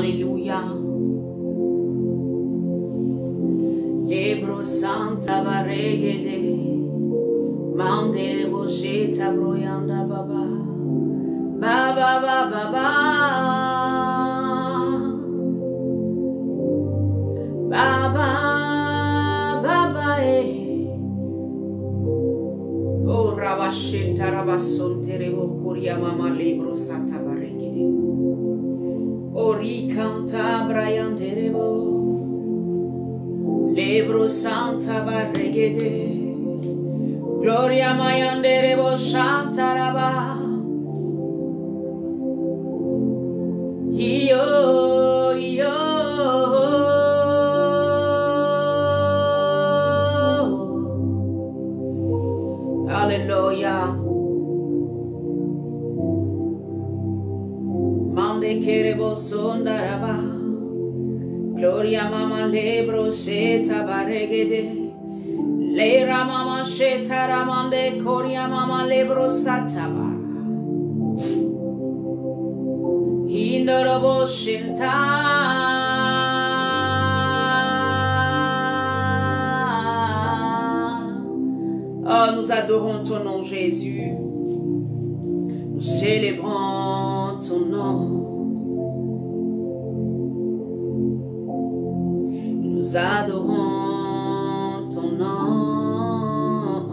Alléluia. Lebro Santa Baregede. Mande Bosheta Broyanda Baba. Baba Baba Baba. Baba Baba eh. Oh Rabashenta Rabason Terebo Kuria Mama. Ori canta Brian Derebo. Lebro Santa Barregede. Gloria Mayanderebo Shantaraba. Yo. Sondaraba. Gloria mama lebro baregede. Lera mama sheta ramande koria mama lebro sataba. Hindorobo shinta. Oh, nous adorons ton nom, Jésus. Nous célébrons ton nom. Nous adorons ton nom.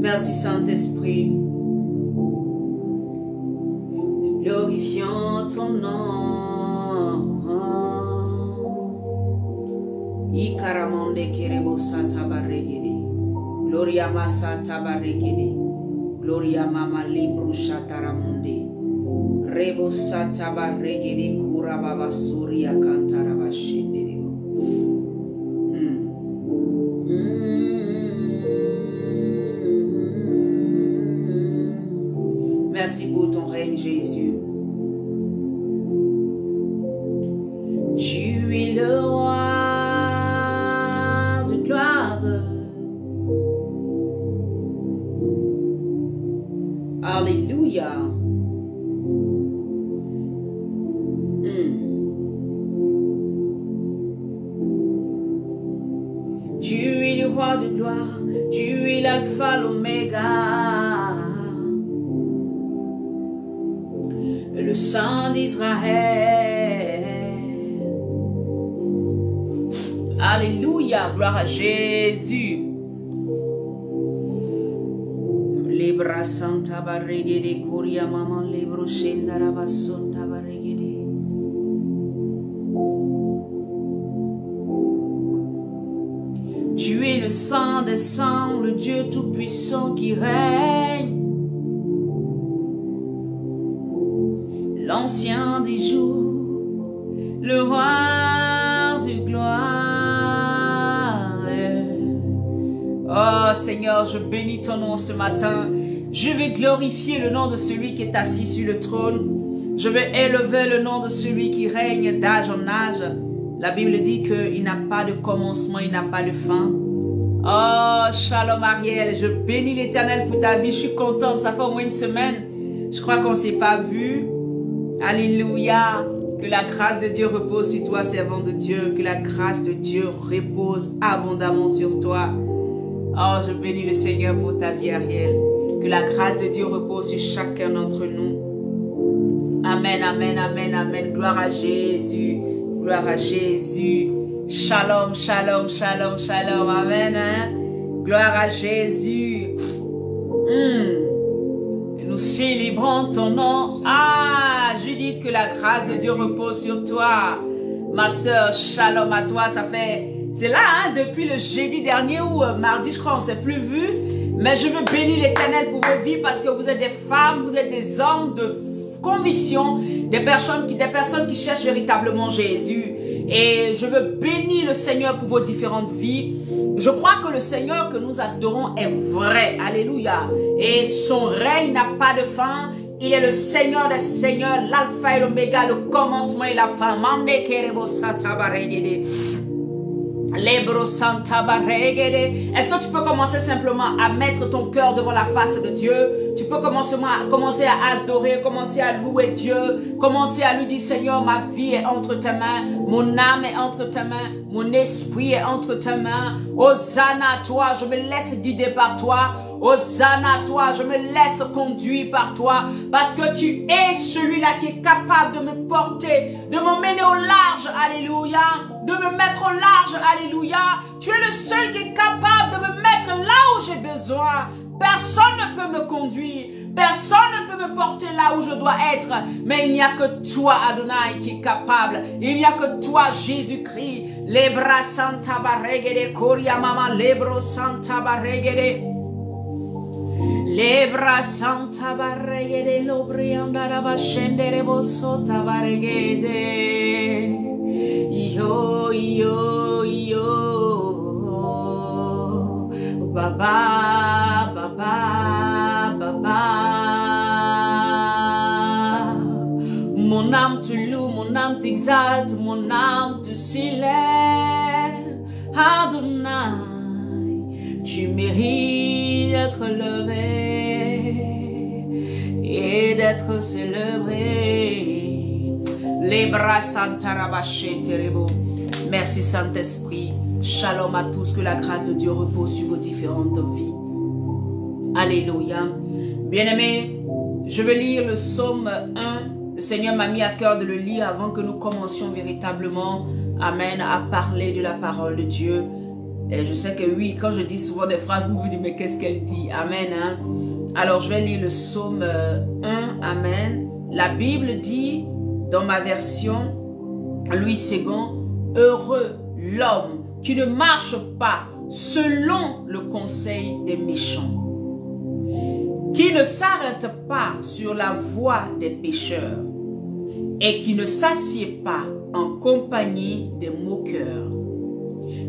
Merci Saint-Esprit. Glorifions ton nom. Ikaramande kerebo santa barregede. Gloria ma santa barregede. Gloria mama libru shataramunde. Rebo santa barregede kura baba surya kantara Je bénis ton nom ce matin. Je vais glorifier le nom de celui qui est assis sur le trône. Je vais élever le nom de celui qui règne d'âge en âge. La Bible dit qu'il n'a pas de commencement, il n'a pas de fin. Oh, shalom Ariel, je bénis l'éternel pour ta vie. Je suis contente, ça fait au moins une semaine. Je crois qu'on ne s'est pas vu. Alléluia. Que la grâce de Dieu repose sur toi, servant de Dieu. Que la grâce de Dieu repose abondamment sur toi. Oh, je bénis le Seigneur pour ta vie, Ariel. Que la grâce de Dieu repose sur chacun d'entre nous. Amen, amen, amen, amen. Gloire à Jésus. Gloire à Jésus. Shalom, shalom, shalom, shalom. Amen. Hein? Gloire à Jésus. Mm. Et nous célébrons ton nom. Ah, Judith, que la grâce de Dieu repose sur toi. Ma soeur, shalom à toi. Ça fait c'est là, hein, depuis le jeudi dernier ou euh, mardi, je crois, on s'est plus vu. Mais je veux bénir l'éternel pour vos vies parce que vous êtes des femmes, vous êtes des hommes de conviction, des personnes qui, des personnes qui cherchent véritablement Jésus. Et je veux bénir le Seigneur pour vos différentes vies. Je crois que le Seigneur que nous adorons est vrai. Alléluia. Et son règne n'a pas de fin. Il est le Seigneur des Seigneurs, l'alpha et l'oméga, le commencement et la fin. Est-ce que tu peux commencer simplement à mettre ton cœur devant la face de Dieu? Tu peux commencer à, adorer, commencer à louer Dieu, commencer à lui dire Seigneur, ma vie est entre tes mains, mon âme est entre tes mains, mon esprit est entre tes mains. Hosanna toi, je me laisse guider par toi. Hosanna toi, je me laisse conduire par toi parce que tu es celui-là qui est capable de me porter, de m'emmener au large. Alléluia de me mettre au large. Alléluia. Tu es le seul qui est capable de me mettre là où j'ai besoin. Personne ne peut me conduire. Personne ne peut me porter là où je dois être. Mais il n'y a que toi, Adonai, qui est capable. Il n'y a que toi, Jésus-Christ. Mama. Lebra Santa Barregede, Lobriandara scendere Bosota Barregede. Yo, yo, yo. Baba. Mon âme te loue, mon âme t'exalte, mon âme te célèbre. Adonai, tu mérites levé et d'être célébré. Les bras Merci Saint-Esprit. Shalom à tous. Que la grâce de Dieu repose sur vos différentes vies. Alléluia. Bien-aimés, je vais lire le psaume 1. Le Seigneur m'a mis à cœur de le lire avant que nous commencions véritablement, Amen, à parler de la parole de Dieu. Et je sais que oui, quand je dis souvent des phrases, vous vous dites, mais qu'est-ce qu'elle dit? Amen. Hein? Alors, je vais lire le psaume 1. Amen. La Bible dit, dans ma version, Louis II, heureux l'homme qui ne marche pas selon le conseil des méchants, qui ne s'arrête pas sur la voie des pécheurs et qui ne s'assied pas en compagnie des moqueurs,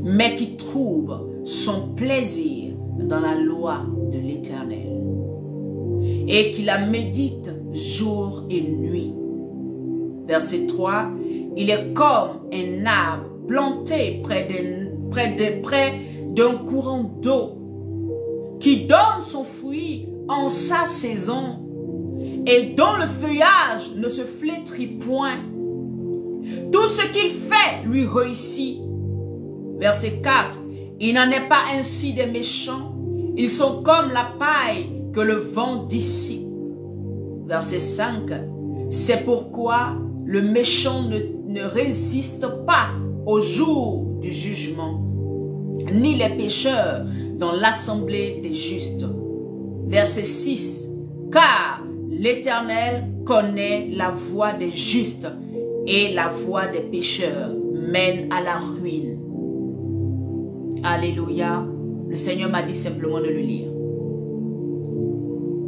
mais qui trouve son plaisir dans la loi de l'Éternel et qui la médite jour et nuit. Verset 3, il est comme un arbre planté près d'un près près courant d'eau qui donne son fruit en sa saison et dont le feuillage ne se flétrit point. Tout ce qu'il fait lui réussit. Verset 4. Il n'en est pas ainsi des méchants. Ils sont comme la paille que le vent dissipe. Verset 5. C'est pourquoi le méchant ne, résiste pas au jour du jugement, ni les pécheurs dans l'assemblée des justes. Verset 6. Car l'Éternel connaît la voie des justes et la voie des pécheurs mène à la ruine. Alléluia. Le Seigneur m'a dit simplement de le lire.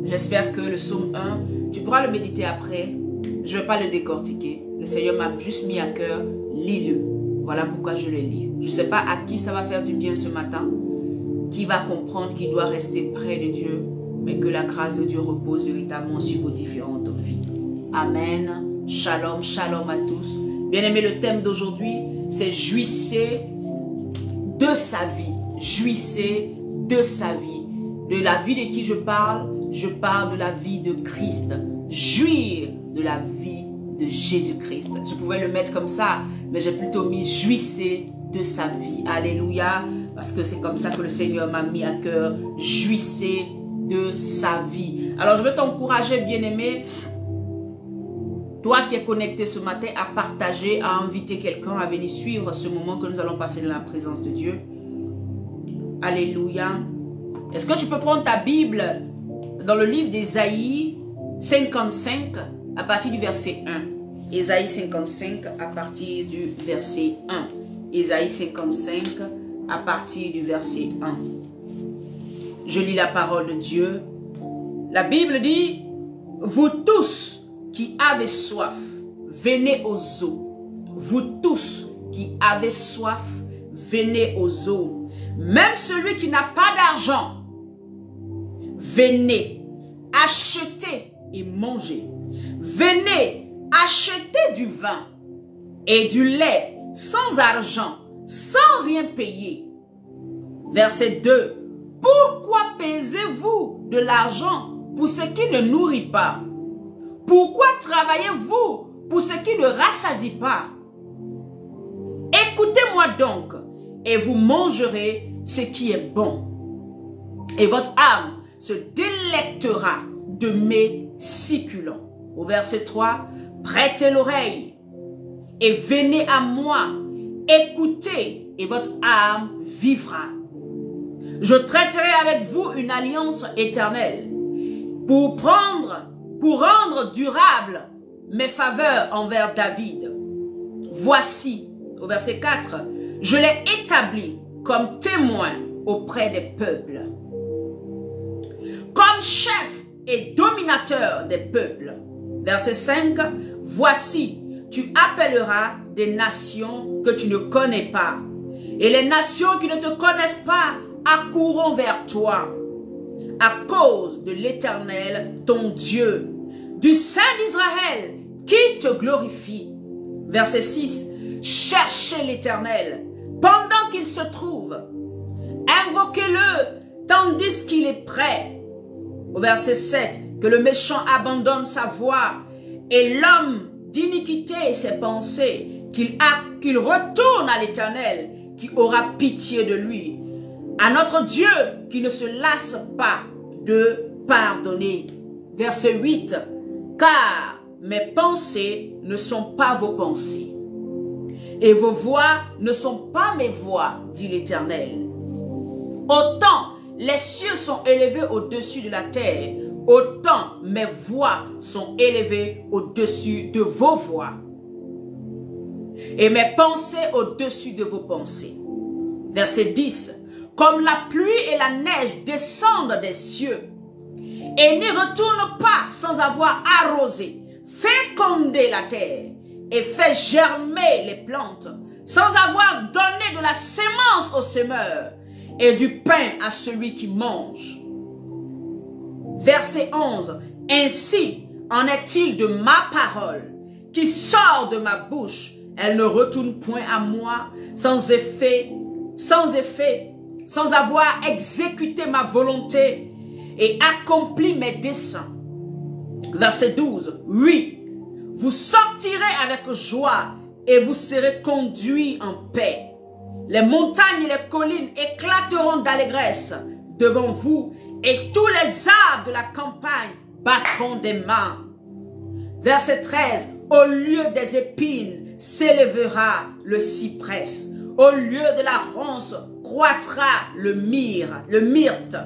J'espère que le psaume 1, tu pourras le méditer après je ne vais pas le décortiquer. Le Seigneur m'a juste mis à cœur, lis-le. Voilà pourquoi je le lis. Je ne sais pas à qui ça va faire du bien ce matin, qui va comprendre qu'il doit rester près de Dieu, mais que la grâce de Dieu repose véritablement sur vos différentes vies. Amen. Shalom, shalom à tous. Bien-aimé, le thème d'aujourd'hui, c'est jouissez de sa vie. Jouissez de sa vie. De la vie de qui je parle, je parle de la vie de Christ. Jouir de la vie de Jésus-Christ. Je pouvais le mettre comme ça, mais j'ai plutôt mis jouissez de sa vie. Alléluia. Parce que c'est comme ça que le Seigneur m'a mis à cœur. Jouissez de sa vie. Alors je veux t'encourager, bien-aimé, toi qui es connecté ce matin, à partager, à inviter quelqu'un à venir suivre ce moment que nous allons passer dans la présence de Dieu. Alléluia. Est-ce que tu peux prendre ta Bible dans le livre d'Ésaïe 55 à partir du verset 1. Ésaïe 55 à partir du verset 1. Ésaïe 55 à partir du verset 1. Je lis la parole de Dieu. La Bible dit, vous tous qui avez soif, venez aux eaux. Vous tous qui avez soif, venez aux eaux. Même celui qui n'a pas d'argent, venez, achetez et mangez. Venez acheter du vin et du lait sans argent sans rien payer. Verset 2. Pourquoi pesez-vous de l'argent pour ce qui ne nourrit pas? Pourquoi travaillez-vous pour ce qui ne rassasie pas? Écoutez-moi donc, et vous mangerez ce qui est bon. Et votre âme se délectera de mes succulents. Au verset 3, prêtez l'oreille et venez à moi, écoutez et votre âme vivra. Je traiterai avec vous une alliance éternelle pour prendre, pour rendre durable mes faveurs envers David. Voici, au verset 4, je l'ai établi comme témoin auprès des peuples, comme chef et dominateur des peuples. Verset 5, voici, tu appelleras des nations que tu ne connais pas. Et les nations qui ne te connaissent pas accourront vers toi à cause de l'Éternel, ton Dieu, du Saint d'Israël, qui te glorifie. Verset 6. Cherchez l'Éternel pendant qu'il se trouve. Invoquez-le tandis qu'il est prêt. Au verset 7. Que le méchant abandonne sa voie et l'homme d'iniquité ses pensées, qu'il qu'il retourne à l'Éternel, qui aura pitié de lui. À notre Dieu qui ne se lasse pas de pardonner. Verset 8. Car mes pensées ne sont pas vos pensées. Et vos voix ne sont pas mes voix, dit l'Éternel. Autant les cieux sont élevés au-dessus de la terre, autant mes voix sont élevées au-dessus de vos voix. Et mes pensées au-dessus de vos pensées. Verset 10. Comme la pluie et la neige descendent des cieux et n'y retournent pas sans avoir arrosé, fécondé la terre et fait germer les plantes, sans avoir donné de la sémence au semeur et du pain à celui qui mange. Verset 11. Ainsi en est-il de ma parole qui sort de ma bouche. Elle ne retourne point à moi sans effet, sans effet, sans avoir exécuté ma volonté et accompli mes desseins. Verset 12. Oui, vous sortirez avec joie et vous serez conduits en paix. Les montagnes et les collines éclateront d'allégresse devant vous et tous les arbres de la campagne battront des mains. Verset 13. Au lieu des épines s'élèvera le cyprès. Au lieu de la ronce croîtra le myrte, le myrte.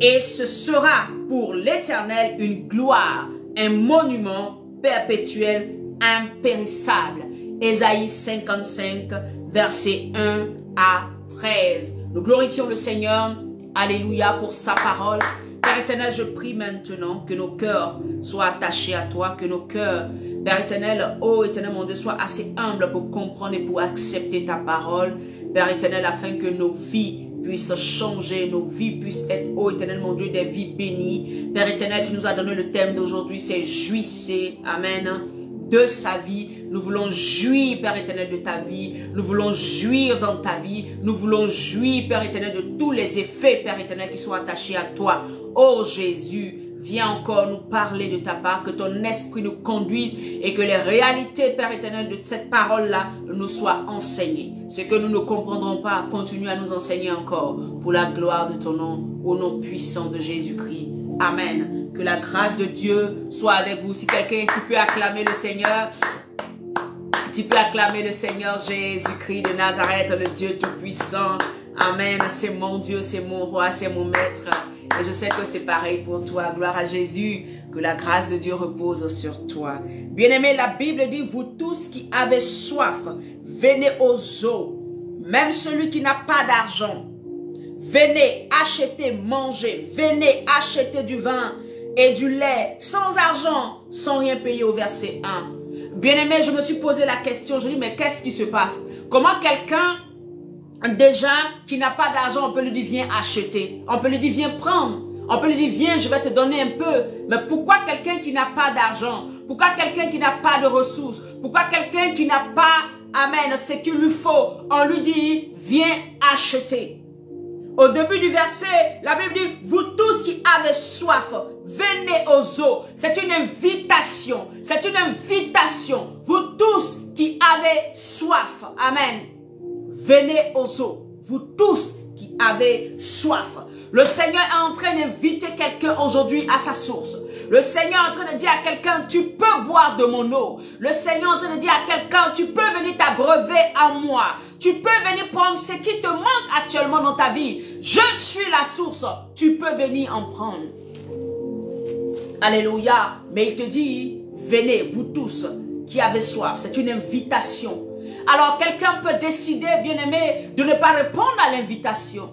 Et ce sera pour l'éternel une gloire, un monument perpétuel, impérissable. Ésaïe 55, verset 1 à 13. Nous glorifions le Seigneur. Alléluia pour sa parole. Père éternel, je prie maintenant que nos cœurs soient attachés à toi, que nos cœurs, Père éternel, oh éternel mon Dieu, soient assez humbles pour comprendre et pour accepter ta parole. Père éternel, afin que nos vies puissent changer, nos vies puissent être, oh éternel mon Dieu, des vies bénies. Père éternel, tu nous as donné le thème d'aujourd'hui, c'est jouissez. Amen de sa vie. Nous voulons jouir, Père éternel, de ta vie. Nous voulons jouir dans ta vie. Nous voulons jouir, Père éternel, de tous les effets, Père éternel, qui sont attachés à toi. Oh Jésus, viens encore nous parler de ta part, que ton esprit nous conduise et que les réalités, Père éternel, de cette parole-là nous soient enseignées. Ce que nous ne comprendrons pas, continue à nous enseigner encore pour la gloire de ton nom, au nom puissant de Jésus-Christ. Amen. Que la grâce de Dieu soit avec vous. Si quelqu'un, tu peux acclamer le Seigneur. Tu peux acclamer le Seigneur Jésus-Christ de Nazareth, le Dieu Tout-Puissant. Amen. C'est mon Dieu, c'est mon roi, c'est mon maître. Je sais que c'est pareil pour toi. Gloire à Jésus. Que la grâce de Dieu repose sur toi. Bien-aimé, la Bible dit, vous tous qui avez soif, venez aux eaux. Même celui qui n'a pas d'argent, venez acheter, manger. Venez acheter du vin et du lait sans argent, sans rien payer au verset 1. Bien-aimé, je me suis posé la question, je dis, mais qu'est-ce qui se passe? Comment quelqu'un, déjà, qui n'a pas d'argent, on peut lui dire, viens acheter. On peut lui dire, viens prendre. On peut lui dire, viens, je vais te donner un peu. Mais pourquoi quelqu'un qui n'a pas d'argent? Pourquoi quelqu'un qui n'a pas de ressources? Pourquoi quelqu'un qui n'a pas Amen, ce qu'il lui faut? On lui dit, viens acheter. Au début du verset, la Bible dit, vous tous qui avez soif, venez aux eaux. C'est une invitation. C'est une invitation. Vous tous qui avez soif. Amen. Venez aux eaux. Vous tous qui avez soif. Le Seigneur est en train d'inviter quelqu'un aujourd'hui à sa source. Le Seigneur est en train de dire à quelqu'un, tu peux boire de mon eau. Le Seigneur est en train de dire à quelqu'un, tu peux venir t'abreuver à moi. Tu peux venir prendre ce qui te manque actuellement dans ta vie. Je suis la source. Tu peux venir en prendre. Alléluia. Mais il te dit, venez, vous tous qui avez soif. C'est une invitation. Alors quelqu'un peut décider, bien aimé, de ne pas répondre à l'invitation.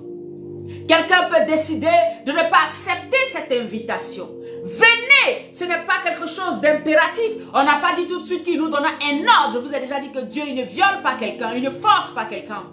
Quelqu'un peut décider de ne pas accepter cette invitation. Venez, ce n'est pas quelque chose d'impératif. On n'a pas dit tout de suite qu'il nous donne un ordre. Je vous ai déjà dit que Dieu ne viole pas quelqu'un, il ne force pas quelqu'un.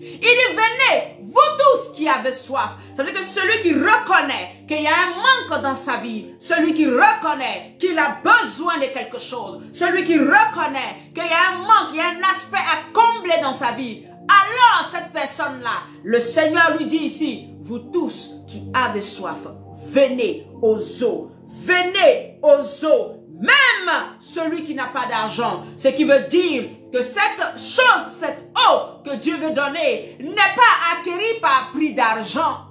Il dit, venez, vous tous qui avez soif. C'est-à-dire que celui qui reconnaît qu'il y a un manque dans sa vie, celui qui reconnaît qu'il a besoin de quelque chose, celui qui reconnaît qu'il y a un manque, il y a un aspect à combler dans sa vie, alors cette personne-là, le Seigneur lui dit ici, vous tous qui avez soif, venez aux eaux, venez aux eaux, même celui qui n'a pas d'argent. Ce qui veut dire que cette chose, cette eau que Dieu veut donner n'est pas acquérie par prix d'argent.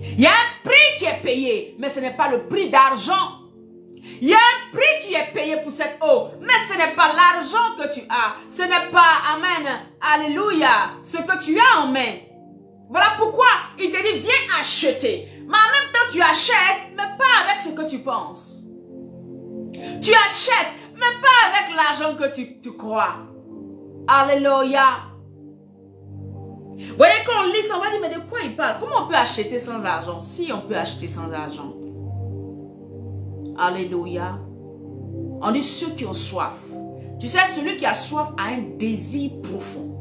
Il y a un prix qui est payé, mais ce n'est pas le prix d'argent. Il y a un prix qui est payé pour cette eau, mais ce n'est pas l'argent que tu as. Ce n'est pas, Amen, Alléluia, ce que tu as en main. Voilà pourquoi il te dit, viens acheter. Mais en même temps, tu achètes, mais pas avec ce que tu penses. Tu achètes, mais pas avec l'argent que tu, tu crois. Alléluia. Voyez, quand on lit ça, on va dire, mais de quoi il parle? Comment on peut acheter sans argent? Si on peut acheter sans argent. Alléluia. On dit ceux qui ont soif. Tu sais, celui qui a soif a un désir profond.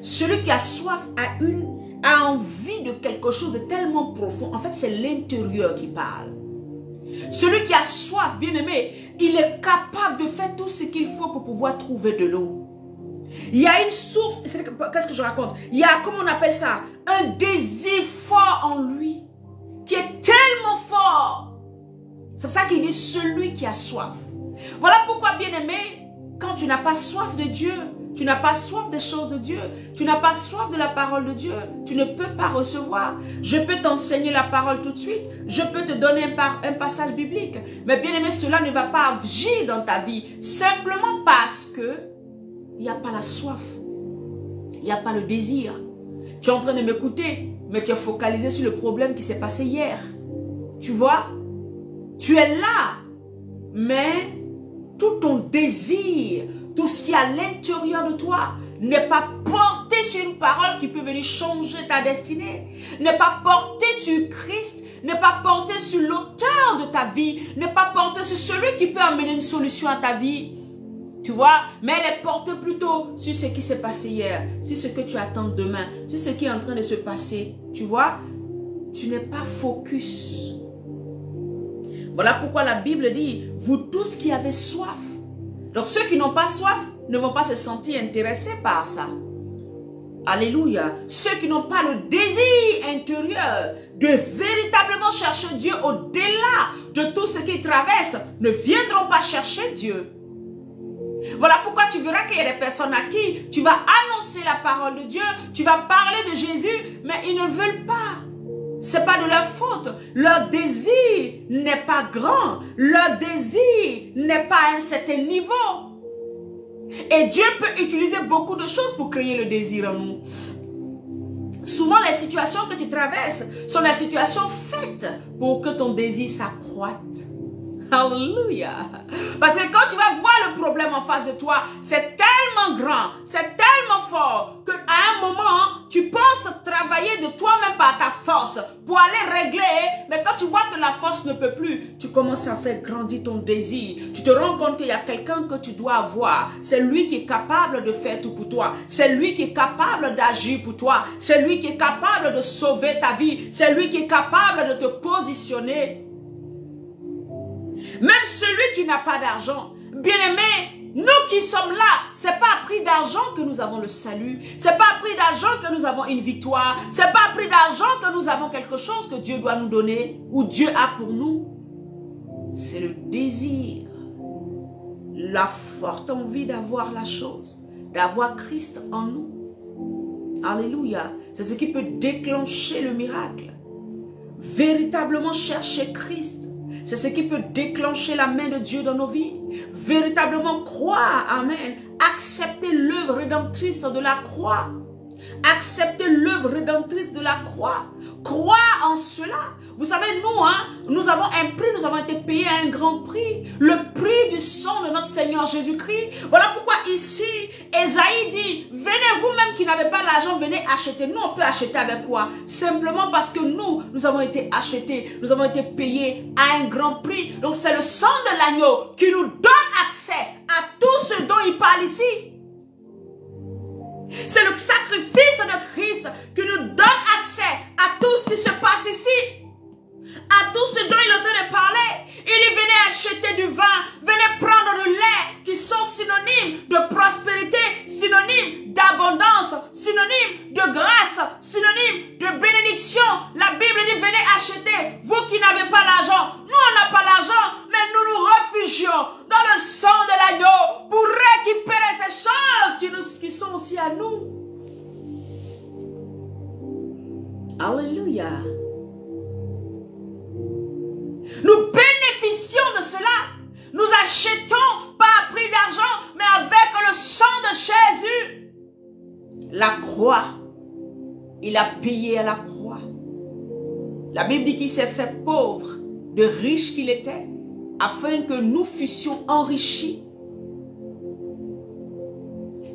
Celui qui a soif a une a envie de quelque chose de tellement profond. En fait, c'est l'intérieur qui parle. Celui qui a soif, bien aimé, il est capable de faire tout ce qu'il faut pour pouvoir trouver de l'eau. Il y a une source, qu'est-ce que je raconte? Il y a, comment on appelle ça? Un désir fort en lui, qui est tellement fort. C'est pour ça qu'il dit celui qui a soif. Voilà pourquoi, bien aimé, quand tu n'as pas soif de Dieu, tu n'as pas soif des choses de Dieu. Tu n'as pas soif de la parole de Dieu. Tu ne peux pas recevoir. Je peux t'enseigner la parole tout de suite. Je peux te donner un, passage biblique. Mais bien aimé, cela ne va pas agir dans ta vie. Simplement parce que il n'y a pas la soif. Il n'y a pas le désir. Tu es en train de m'écouter, mais tu es focalisé sur le problème qui s'est passé hier. Tu vois? Tu es là, mais tout ton désir, tout ce qui est à l'intérieur de toi n'est pas porté sur une parole qui peut venir changer ta destinée, n'est pas porté sur Christ, n'est pas porté sur l'auteur de ta vie, n'est pas porté sur celui qui peut amener une solution à ta vie. Tu vois, mais elle est portée plutôt sur ce qui s'est passé hier, sur ce que tu attends demain, sur ce qui est en train de se passer. Tu vois, tu n'es pas focus. Voilà pourquoi la Bible dit, vous tous qui avez soif, donc ceux qui n'ont pas soif ne vont pas se sentir intéressés par ça. Alléluia. Ceux qui n'ont pas le désir intérieur de véritablement chercher Dieu au-delà de tout ce qu'ils traversent ne viendront pas chercher Dieu. Voilà pourquoi tu verras qu'il y a des personnes à qui tu vas annoncer la parole de Dieu, tu vas parler de Jésus, mais ils ne veulent pas. Ce n'est pas de leur faute. Leur désir n'est pas grand. Leur désir n'est pas à un certain niveau. Et Dieu peut utiliser beaucoup de choses pour créer le désir en nous. Souvent, les situations que tu traverses sont des situations faites pour que ton désir s'accroisse. Alléluia. Parce que quand tu vas voir le problème en face de toi, c'est tellement grand, c'est tellement fort qu'à un moment, tu penses travailler de toi-même par ta force pour aller régler. Mais quand tu vois que la force ne peut plus, tu commences à faire grandir ton désir. Tu te rends compte qu'il y a quelqu'un que tu dois avoir. C'est lui qui est capable de faire tout pour toi. C'est lui qui est capable d'agir pour toi. C'est lui qui est capable de sauver ta vie. C'est lui qui est capable de te positionner même celui qui n'a pas d'argent, Bien-aimés, nous qui sommes là, c'est pas à prix d'argent que nous avons le salut. C'est pas à prix d'argent que nous avons une victoire. C'est pas à prix d'argent que nous avons quelque chose que Dieu doit nous donner ou Dieu a pour nous. C'est le désir, la forte envie d'avoir la chose, d'avoir Christ en nous. Alléluia. C'est ce qui peut déclencher le miracle. Véritablement chercher Christ. C'est ce qui peut déclencher la main de Dieu dans nos vies. Véritablement croire, Amen. Accepter l'œuvre rédemptrice de la croix. Accepter l'œuvre rédemptrice de la croix. Croire en cela. Vous savez, nous, hein, nous avons un prix, nous avons été payés à un grand prix. Le prix du sang de notre Seigneur Jésus-Christ. Voilà pourquoi ici, Esaïe dit, venez vous-même qui n'avez pas l'argent, venez acheter. Nous, on peut acheter avec quoi? Simplement parce que nous, nous avons été achetés, nous avons été payés à un grand prix. Donc c'est le sang de l'agneau qui nous donne accès à tout ce dont il parle ici. C'est le sacrifice de Christ qui nous donne accès à tout ce qui se passe ici. À tout ce dont il est en train de parler. Il dit, venez acheter du vin, venez prendre du lait, qui sont synonymes de prospérité, synonymes d'abondance, synonymes de grâce, synonymes de bénédiction. La Bible dit, venez acheter, vous qui n'avez pas l'argent. Nous, on n'a pas l'argent, mais nous nous réfugions dans le sang de l'agneau pour récupérer ces choses qui, nous, qui sont aussi à nous. Alléluia. Nous bénéficions de cela. Nous achetons pas à prix d'argent, mais avec le sang de Jésus. La croix, il a payé à la croix. La Bible dit qu'il s'est fait pauvre, de riche qu'il était, afin que nous fussions enrichis.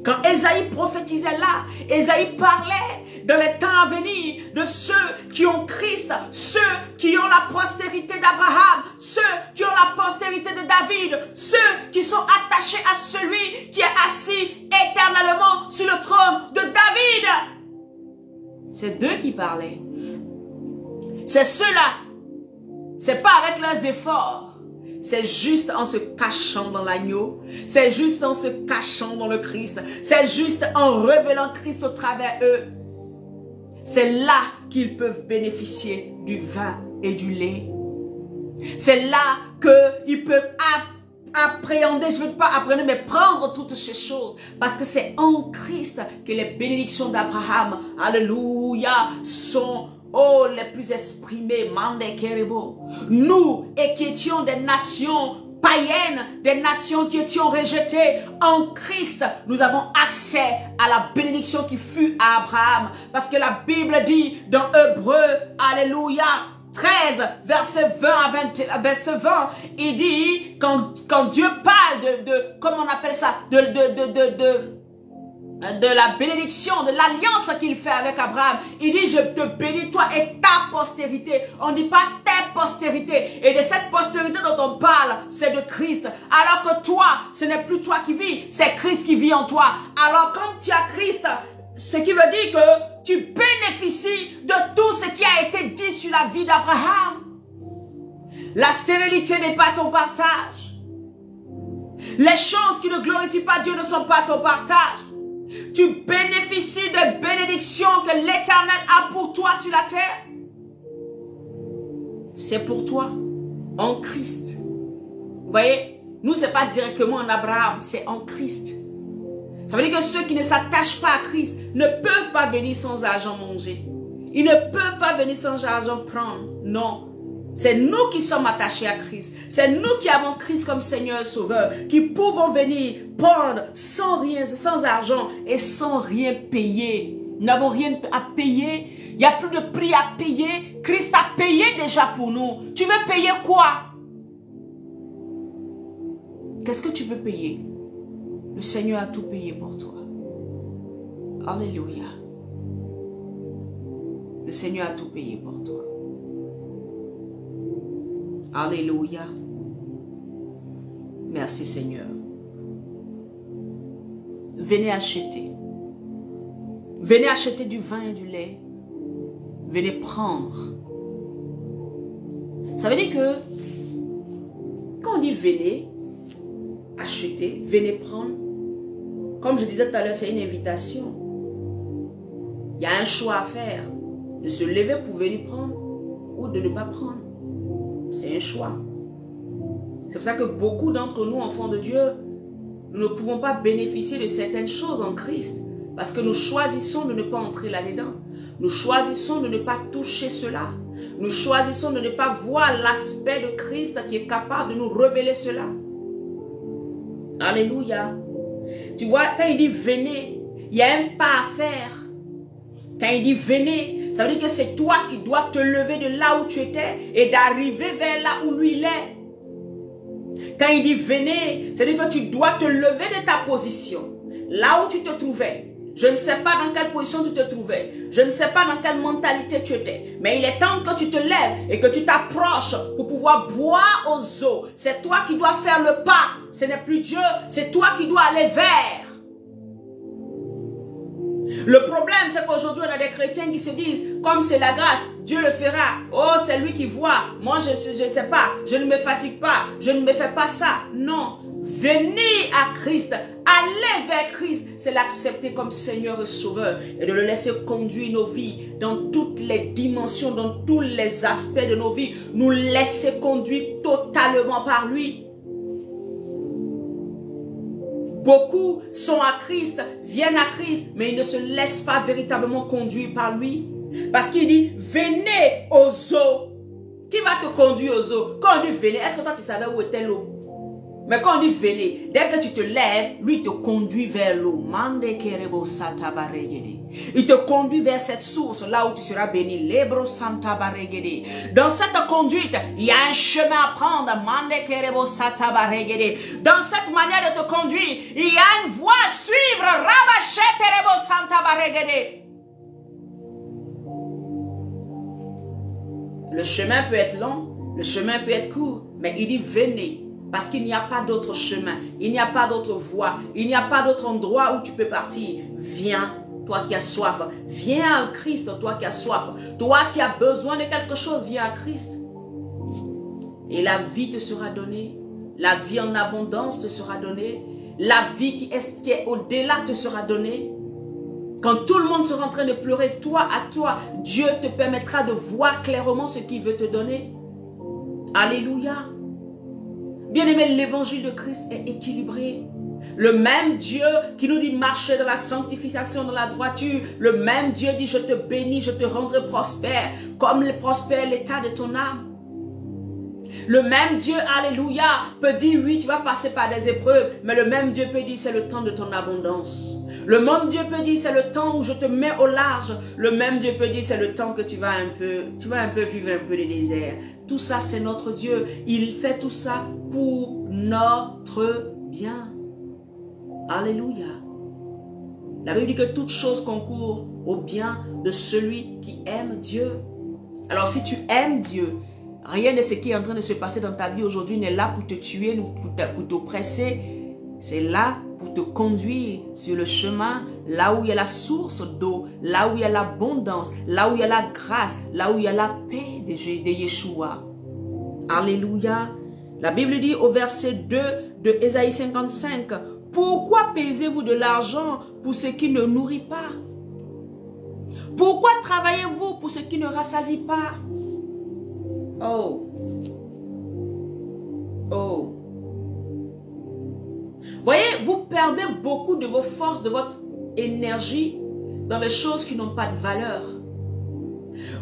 Quand Esaïe prophétisait là, Esaïe parlait dans les temps à venir de ceux qui ont Christ, ceux qui ont la postérité d'Abraham, ceux qui ont la postérité de David, ceux qui sont attachés à celui qui est assis éternellement sur le trône de David. C'est d'eux qui parlaient. C'est ceux-là. C'est pas avec leurs efforts. C'est juste en se cachant dans l'agneau. C'est juste en se cachant dans le Christ. C'est juste en révélant Christ au travers eux. C'est là qu'ils peuvent bénéficier du vin et du lait. C'est là qu'ils peuvent appréhender, je ne veux pas apprendre, mais prendre toutes ces choses. Parce que c'est en Christ que les bénédictions d'Abraham, alléluia, sont Oh, les plus exprimés, Mande Kerebo. Nous, et qui étions des nations païennes, des nations qui étions rejetées en Christ, nous avons accès à la bénédiction qui fut à Abraham. Parce que la Bible dit dans Hébreu, Alléluia, 13, verset 20 à 20, verset 20, il dit, quand, quand Dieu parle de, de, comment on appelle ça, de, de, de de la bénédiction, de l'alliance qu'il fait avec Abraham. Il dit, je te bénis toi et ta postérité. On ne dit pas tes postérités. Et de cette postérité dont on parle, c'est de Christ. Alors que toi, ce n'est plus toi qui vis, c'est Christ qui vit en toi. Alors comme tu as Christ, ce qui veut dire que tu bénéficies de tout ce qui a été dit sur la vie d'Abraham. La stérilité n'est pas ton partage. Les choses qui ne glorifient pas Dieu ne sont pas ton partage. Tu bénéficies des bénédictions que l'Éternel a pour toi sur la terre. C'est pour toi, en Christ. Vous voyez, nous, ce n'est pas directement en Abraham, c'est en Christ. Ça veut dire que ceux qui ne s'attachent pas à Christ ne peuvent pas venir sans argent manger. Ils ne peuvent pas venir sans argent prendre. Non, c'est nous qui sommes attachés à Christ. C'est nous qui avons Christ comme Seigneur Sauveur, qui pouvons venir prendre sans rien, sans argent et sans rien payer. Nous n'avons rien à payer. Il n'y a plus de prix à payer. Christ a payé déjà pour nous. Tu veux payer quoi? Qu'est-ce que tu veux payer? Le Seigneur a tout payé pour toi. Alléluia. Le Seigneur a tout payé pour toi. Alléluia. Merci Seigneur. Venez acheter. Venez acheter du vin et du lait. Venez prendre. Ça veut dire que quand on dit venez, acheter, venez prendre. Comme je disais tout à l'heure, c'est une invitation. Il y a un choix à faire. De se lever pour venir prendre ou de ne pas prendre. C'est un choix. C'est pour ça que beaucoup d'entre nous, enfants de Dieu, nous ne pouvons pas bénéficier de certaines choses en Christ. Parce que nous choisissons de ne pas entrer là-dedans. Nous choisissons de ne pas toucher cela. Nous choisissons de ne pas voir l'aspect de Christ qui est capable de nous révéler cela. Alléluia. Tu vois, quand il dit venez, il y a un pas à faire. Quand il dit venez, ça veut dire que c'est toi qui dois te lever de là où tu étais et d'arriver vers là où lui il est. Quand il dit venez, c'est-à-dire que tu dois te lever de ta position, là où tu te trouvais. Je ne sais pas dans quelle position tu te trouvais. Je ne sais pas dans quelle mentalité tu étais. Mais il est temps que tu te lèves et que tu t'approches pour pouvoir boire aux eaux. C'est toi qui dois faire le pas. Ce n'est plus Dieu, c'est toi qui dois aller vers. Le problème, c'est qu'aujourd'hui, on a des chrétiens qui se disent, comme c'est la grâce, Dieu le fera. Oh, c'est lui qui voit. Moi, je ne sais pas. Je ne me fatigue pas. Je ne me fais pas ça. Non. Venez à Christ. Aller vers Christ, c'est l'accepter comme Seigneur et Sauveur et de le laisser conduire nos vies dans toutes les dimensions, dans tous les aspects de nos vies. Nous laisser conduire totalement par lui. Beaucoup sont à Christ, viennent à Christ, mais ils ne se laissent pas véritablement conduire par lui. Parce qu'il dit, venez aux eaux. Qui va te conduire aux eaux? Quand on dit venez, est-ce que toi tu savais où était l'eau? Mais quand on dit venez, dès que tu te lèves, lui te conduit vers l'eau. Il te conduit vers cette source, là où tu seras béni. Lebro Santa Dans cette conduite, il y a un chemin à prendre. Dans cette manière de te conduire, il y a une voie à suivre. Le chemin peut être long, le chemin peut être court, mais il dit venez. Parce qu'il n'y a pas d'autre chemin, il n'y a pas d'autre voie, il n'y a pas d'autre endroit où tu peux partir. Viens, toi qui as soif. Viens à Christ, toi qui as soif. Toi qui as besoin de quelque chose, viens à Christ. Et la vie te sera donnée. La vie en abondance te sera donnée. La vie qui est, qui est au-delà te sera donnée. Quand tout le monde sera en train de pleurer, toi à toi, Dieu te permettra de voir clairement ce qu'il veut te donner. Alléluia. Bien-aimé, l'évangile de Christ est équilibré. Le même Dieu qui nous dit marcher dans la sanctification, dans la droiture. Le même Dieu dit je te bénis, je te rendrai prospère, comme le prospère l'état de ton âme. Le même Dieu, alléluia, peut dire oui, tu vas passer par des épreuves, mais le même Dieu peut dire c'est le temps de ton abondance. Le même Dieu peut dire c'est le temps où je te mets au large. Le même Dieu peut dire c'est le temps que tu vas un peu, tu vas un peu vivre un peu les déserts. Tout ça, c'est notre Dieu. Il fait tout ça pour notre bien. Alléluia. La Bible dit que toute chose concourt au bien de celui qui aime Dieu. Alors si tu aimes Dieu, rien de ce qui est en train de se passer dans ta vie aujourd'hui n'est là pour te tuer, pour t'oppresser. C'est là pour te conduire sur le chemin, là où il y a la source d'eau, là où il y a l'abondance, là où il y a la grâce, là où il y a la paix de, Yeshua. Alléluia. La Bible dit au verset 2 de Ésaïe 55, Pourquoi pesez-vous de l'argent pour ce qui ne nourrit pas? Pourquoi travaillez-vous pour ce qui ne rassasie pas? Oh. Oh. Voyez, vous perdez beaucoup de vos forces, de votre énergie dans les choses qui n'ont pas de valeur.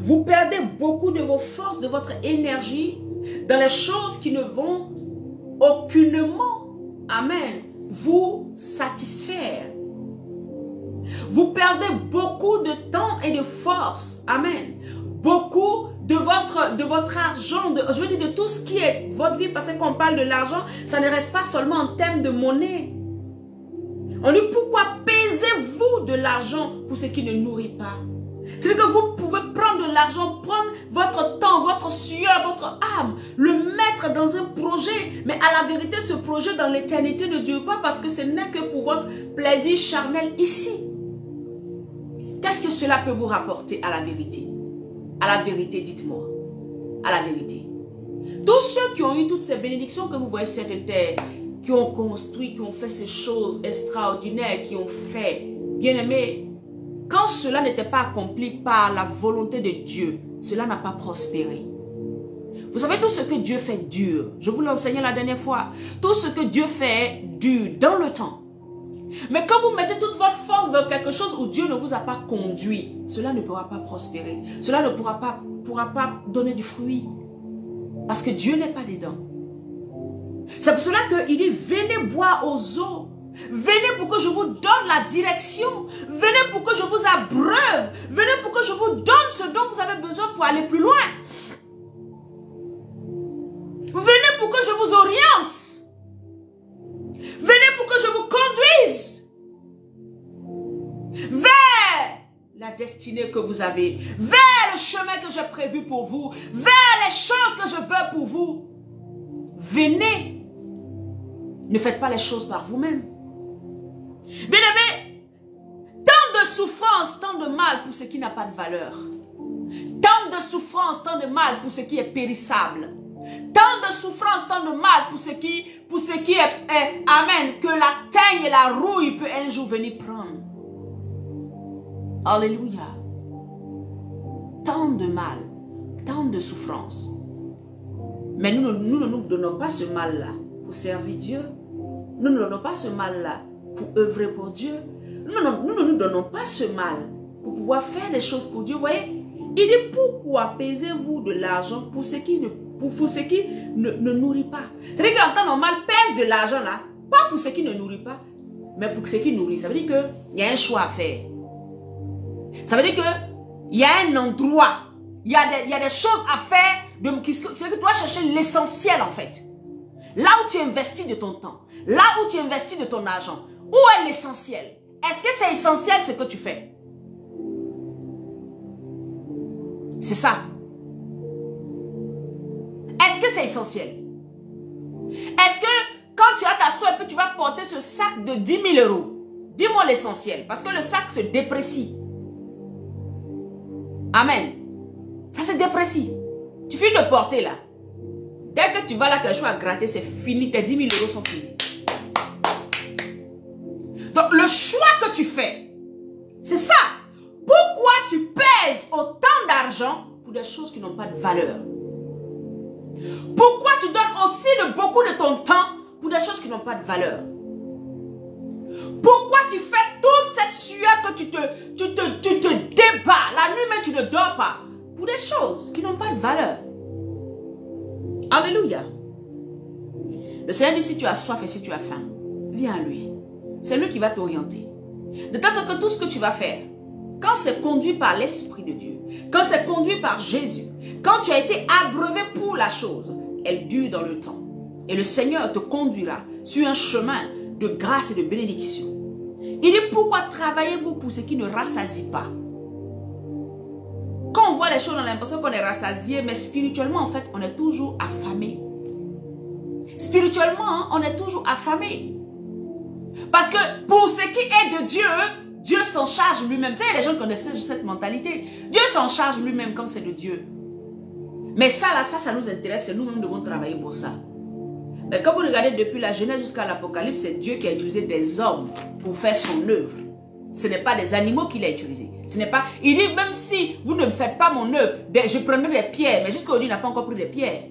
Vous perdez beaucoup de vos forces, de votre énergie dans les choses qui ne vont aucunement, Amen, vous satisfaire. Vous perdez beaucoup de temps et de force, Amen. Beaucoup de votre, de votre argent, je veux dire de tout ce qui est votre vie, parce qu'on parle de l'argent, ça ne reste pas seulement en termes de monnaie. On dit pourquoi pesez-vous de l'argent pour ce qui ne nourrit pas? C'est que vous pouvez prendre de l'argent, prendre votre temps, votre sueur, votre âme, le mettre dans un projet. Mais à la vérité, ce projet dans l'éternité ne dure pas parce que ce n'est que pour votre plaisir charnel ici. Qu'est-ce que cela peut vous rapporter à la vérité? À la vérité, dites-moi. À la vérité. Tous ceux qui ont eu toutes ces bénédictions que vous voyez sur cette terre, qui ont construit, qui ont fait ces choses extraordinaires, qui ont fait, bien aimé, quand cela n'était pas accompli par la volonté de Dieu, cela n'a pas prospéré. Vous savez, tout ce que Dieu fait dur, je vous l'enseignais la dernière fois, tout ce que Dieu fait dur dans le temps. Mais quand vous mettez toute votre force dans quelque chose où Dieu ne vous a pas conduit, cela ne pourra pas prospérer. Cela ne pourra pas, pourra pas donner du fruit. Parce que Dieu n'est pas dedans. C'est pour cela qu'il dit, venez boire aux eaux. Venez pour que je vous donne la direction. Venez pour que je vous abreuve. Venez pour que je vous donne ce dont vous avez besoin pour aller plus loin. Venez pour que je vous oriente. Venez pour que je vous conduise vers la destinée que vous avez, vers le chemin que j'ai prévu pour vous, vers les choses que je veux pour vous. Venez. Ne faites pas les choses par vous-même. Bien aimé, tant de souffrance, tant de mal pour ce qui n'a pas de valeur. Tant de souffrance, tant de mal pour ce qui est périssable. Tant de souffrance, tant de mal pour ce qui, pour ce qui est, Amen, que la teigne et la rouille peut un jour venir prendre. Alléluia. Tant de mal, tant de souffrance. Mais nous, nous ne nous donnons pas ce mal-là pour servir Dieu. Nous ne donnons pas ce mal-là pour œuvrer pour Dieu. Nous, nous ne nous donnons pas ce mal pour pouvoir faire des choses pour Dieu. Vous voyez, il dit pourquoi pesez-vous de l'argent pour ce qui ne pour, ce qui ne, nourrit pas. C'est-à-dire qu'en temps normal, pèse de l'argent là, pas pour ce qui ne nourrit pas, mais pour ce qui nourrit. Ça veut dire qu'il y a un choix à faire. Ça veut dire qu'il y a un endroit, il y a des, choses à faire. De, c'est que tu dois chercher l'essentiel en fait. Là où tu investis de ton temps, là où tu investis de ton argent, où est l'essentiel? Est-ce que c'est essentiel ce que tu fais? C'est ça. Essentiel Est-ce que quand tu as ta puis tu vas porter ce sac de 10 000 euros, dis-moi l'essentiel, parce que le sac se déprécie. Amen. Ça se déprécie. Tu finis de porter là. Dès que tu vas là, quelque chose à gratter, c'est fini. Tes 10 000 euros sont finis. Donc, le choix que tu fais, c'est ça. Pourquoi tu pèses autant d'argent pour des choses qui n'ont pas de valeur? Pourquoi tu donnes aussi de beaucoup de ton temps pour des choses qui n'ont pas de valeur? Pourquoi tu fais toute cette sueur que tu te, tu débats? La nuit mais tu ne dors pas pour des choses qui n'ont pas de valeur Alléluia. Le Seigneur dit si tu as soif et si tu as faim, viens à lui. C'est lui qui va t'orienter. De telle sorte que tout ce que tu vas faire, quand c'est conduit par l'Esprit de Dieu, quand c'est conduit par Jésus, quand tu as été abreuvé pour la chose, elle dure dans le temps. Et le Seigneur te conduira sur un chemin de grâce et de bénédiction. Il dit pourquoi travaillez-vous pour ce qui ne rassasie pas? Quand on voit les choses, on a l'impression qu'on est rassasié, mais spirituellement, en fait, on est toujours affamé. Spirituellement, hein, on est toujours affamé. Parce que pour ce qui est de Dieu, Dieu s'en charge lui-même. Tu sais, les gens connaissent cette mentalité. Dieu s'en charge lui-même comme c'est de Dieu. Mais ça, là, ça, ça nous intéresse nous-mêmes devons travailler pour ça. Mais quand vous regardez depuis la Genèse jusqu'à l'Apocalypse, c'est Dieu qui a utilisé des hommes pour faire son œuvre. Ce n'est pas des animaux qu'il a utilisé. Ce n'est pas. Il dit même si vous ne me faites pas mon œuvre, je prendrai des pierres. Mais jusqu'aujourd'hui, il n'a pas encore pris des pierres.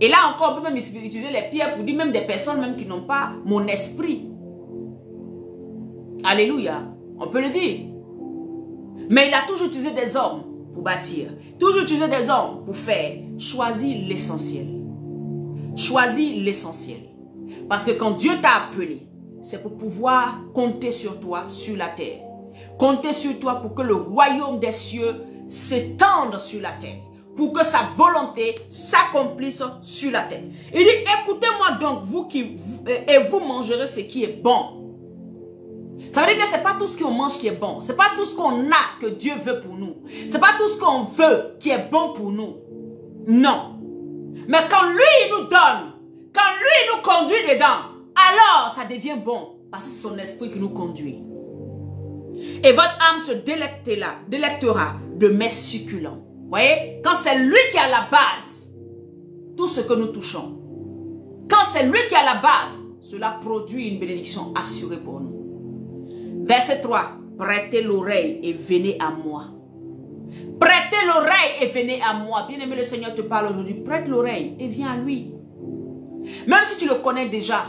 Et là encore, on peut même utiliser les pierres pour dire même des personnes même qui n'ont pas mon esprit. Alléluia. On peut le dire. Mais il a toujours utilisé des hommes pour bâtir. Toujours utiliser des hommes pour faire. Choisis l'essentiel. Choisis l'essentiel. Parce que quand Dieu t'a appelé, c'est pour pouvoir compter sur toi sur la terre. Compter sur toi pour que le royaume des cieux s'étende sur la terre. Pour que sa volonté s'accomplisse sur la terre. Il dit, écoutez-moi donc, vous qui, et vous mangerez ce qui est bon. Ça veut dire que ce n'est pas tout ce qu'on mange qui est bon. Ce n'est pas tout ce qu'on a que Dieu veut pour nous. Ce n'est pas tout ce qu'on veut qui est bon pour nous. Non. Mais quand lui nous donne, quand lui nous conduit dedans, alors ça devient bon. Parce que c'est son esprit qui nous conduit. Et votre âme se délectera, délectera de mes succulents. Vous voyez? Quand c'est lui qui à la base, tout ce que nous touchons, quand c'est lui qui à la base, cela produit une bénédiction assurée pour nous. Verset 3. Prêtez l'oreille et venez à moi. Prêtez l'oreille et venez à moi. Bien-aimé, le Seigneur te parle aujourd'hui. Prête l'oreille et viens à lui. Même si tu le connais déjà.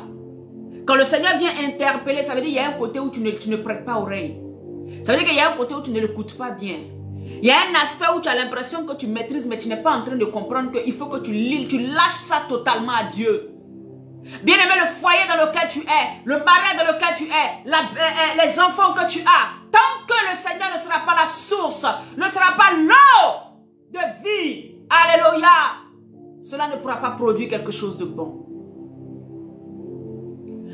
Quand le Seigneur vient interpeller, ça veut dire qu'il y a un côté où tu ne, prêtes pas oreille. Ça veut dire qu'il y a un côté où tu ne l'écoutes pas bien. Il y a un aspect où tu as l'impression que tu maîtrises, mais tu n'es pas en train de comprendre qu'il faut que tu, tu lâches ça totalement à Dieu. Bien-aimé, le foyer dans lequel tu es, le marais dans lequel tu es, la, euh, les enfants que tu as, tant que le Seigneur ne sera pas la source, ne sera pas l'eau de vie, alléluia, cela ne pourra pas produire quelque chose de bon.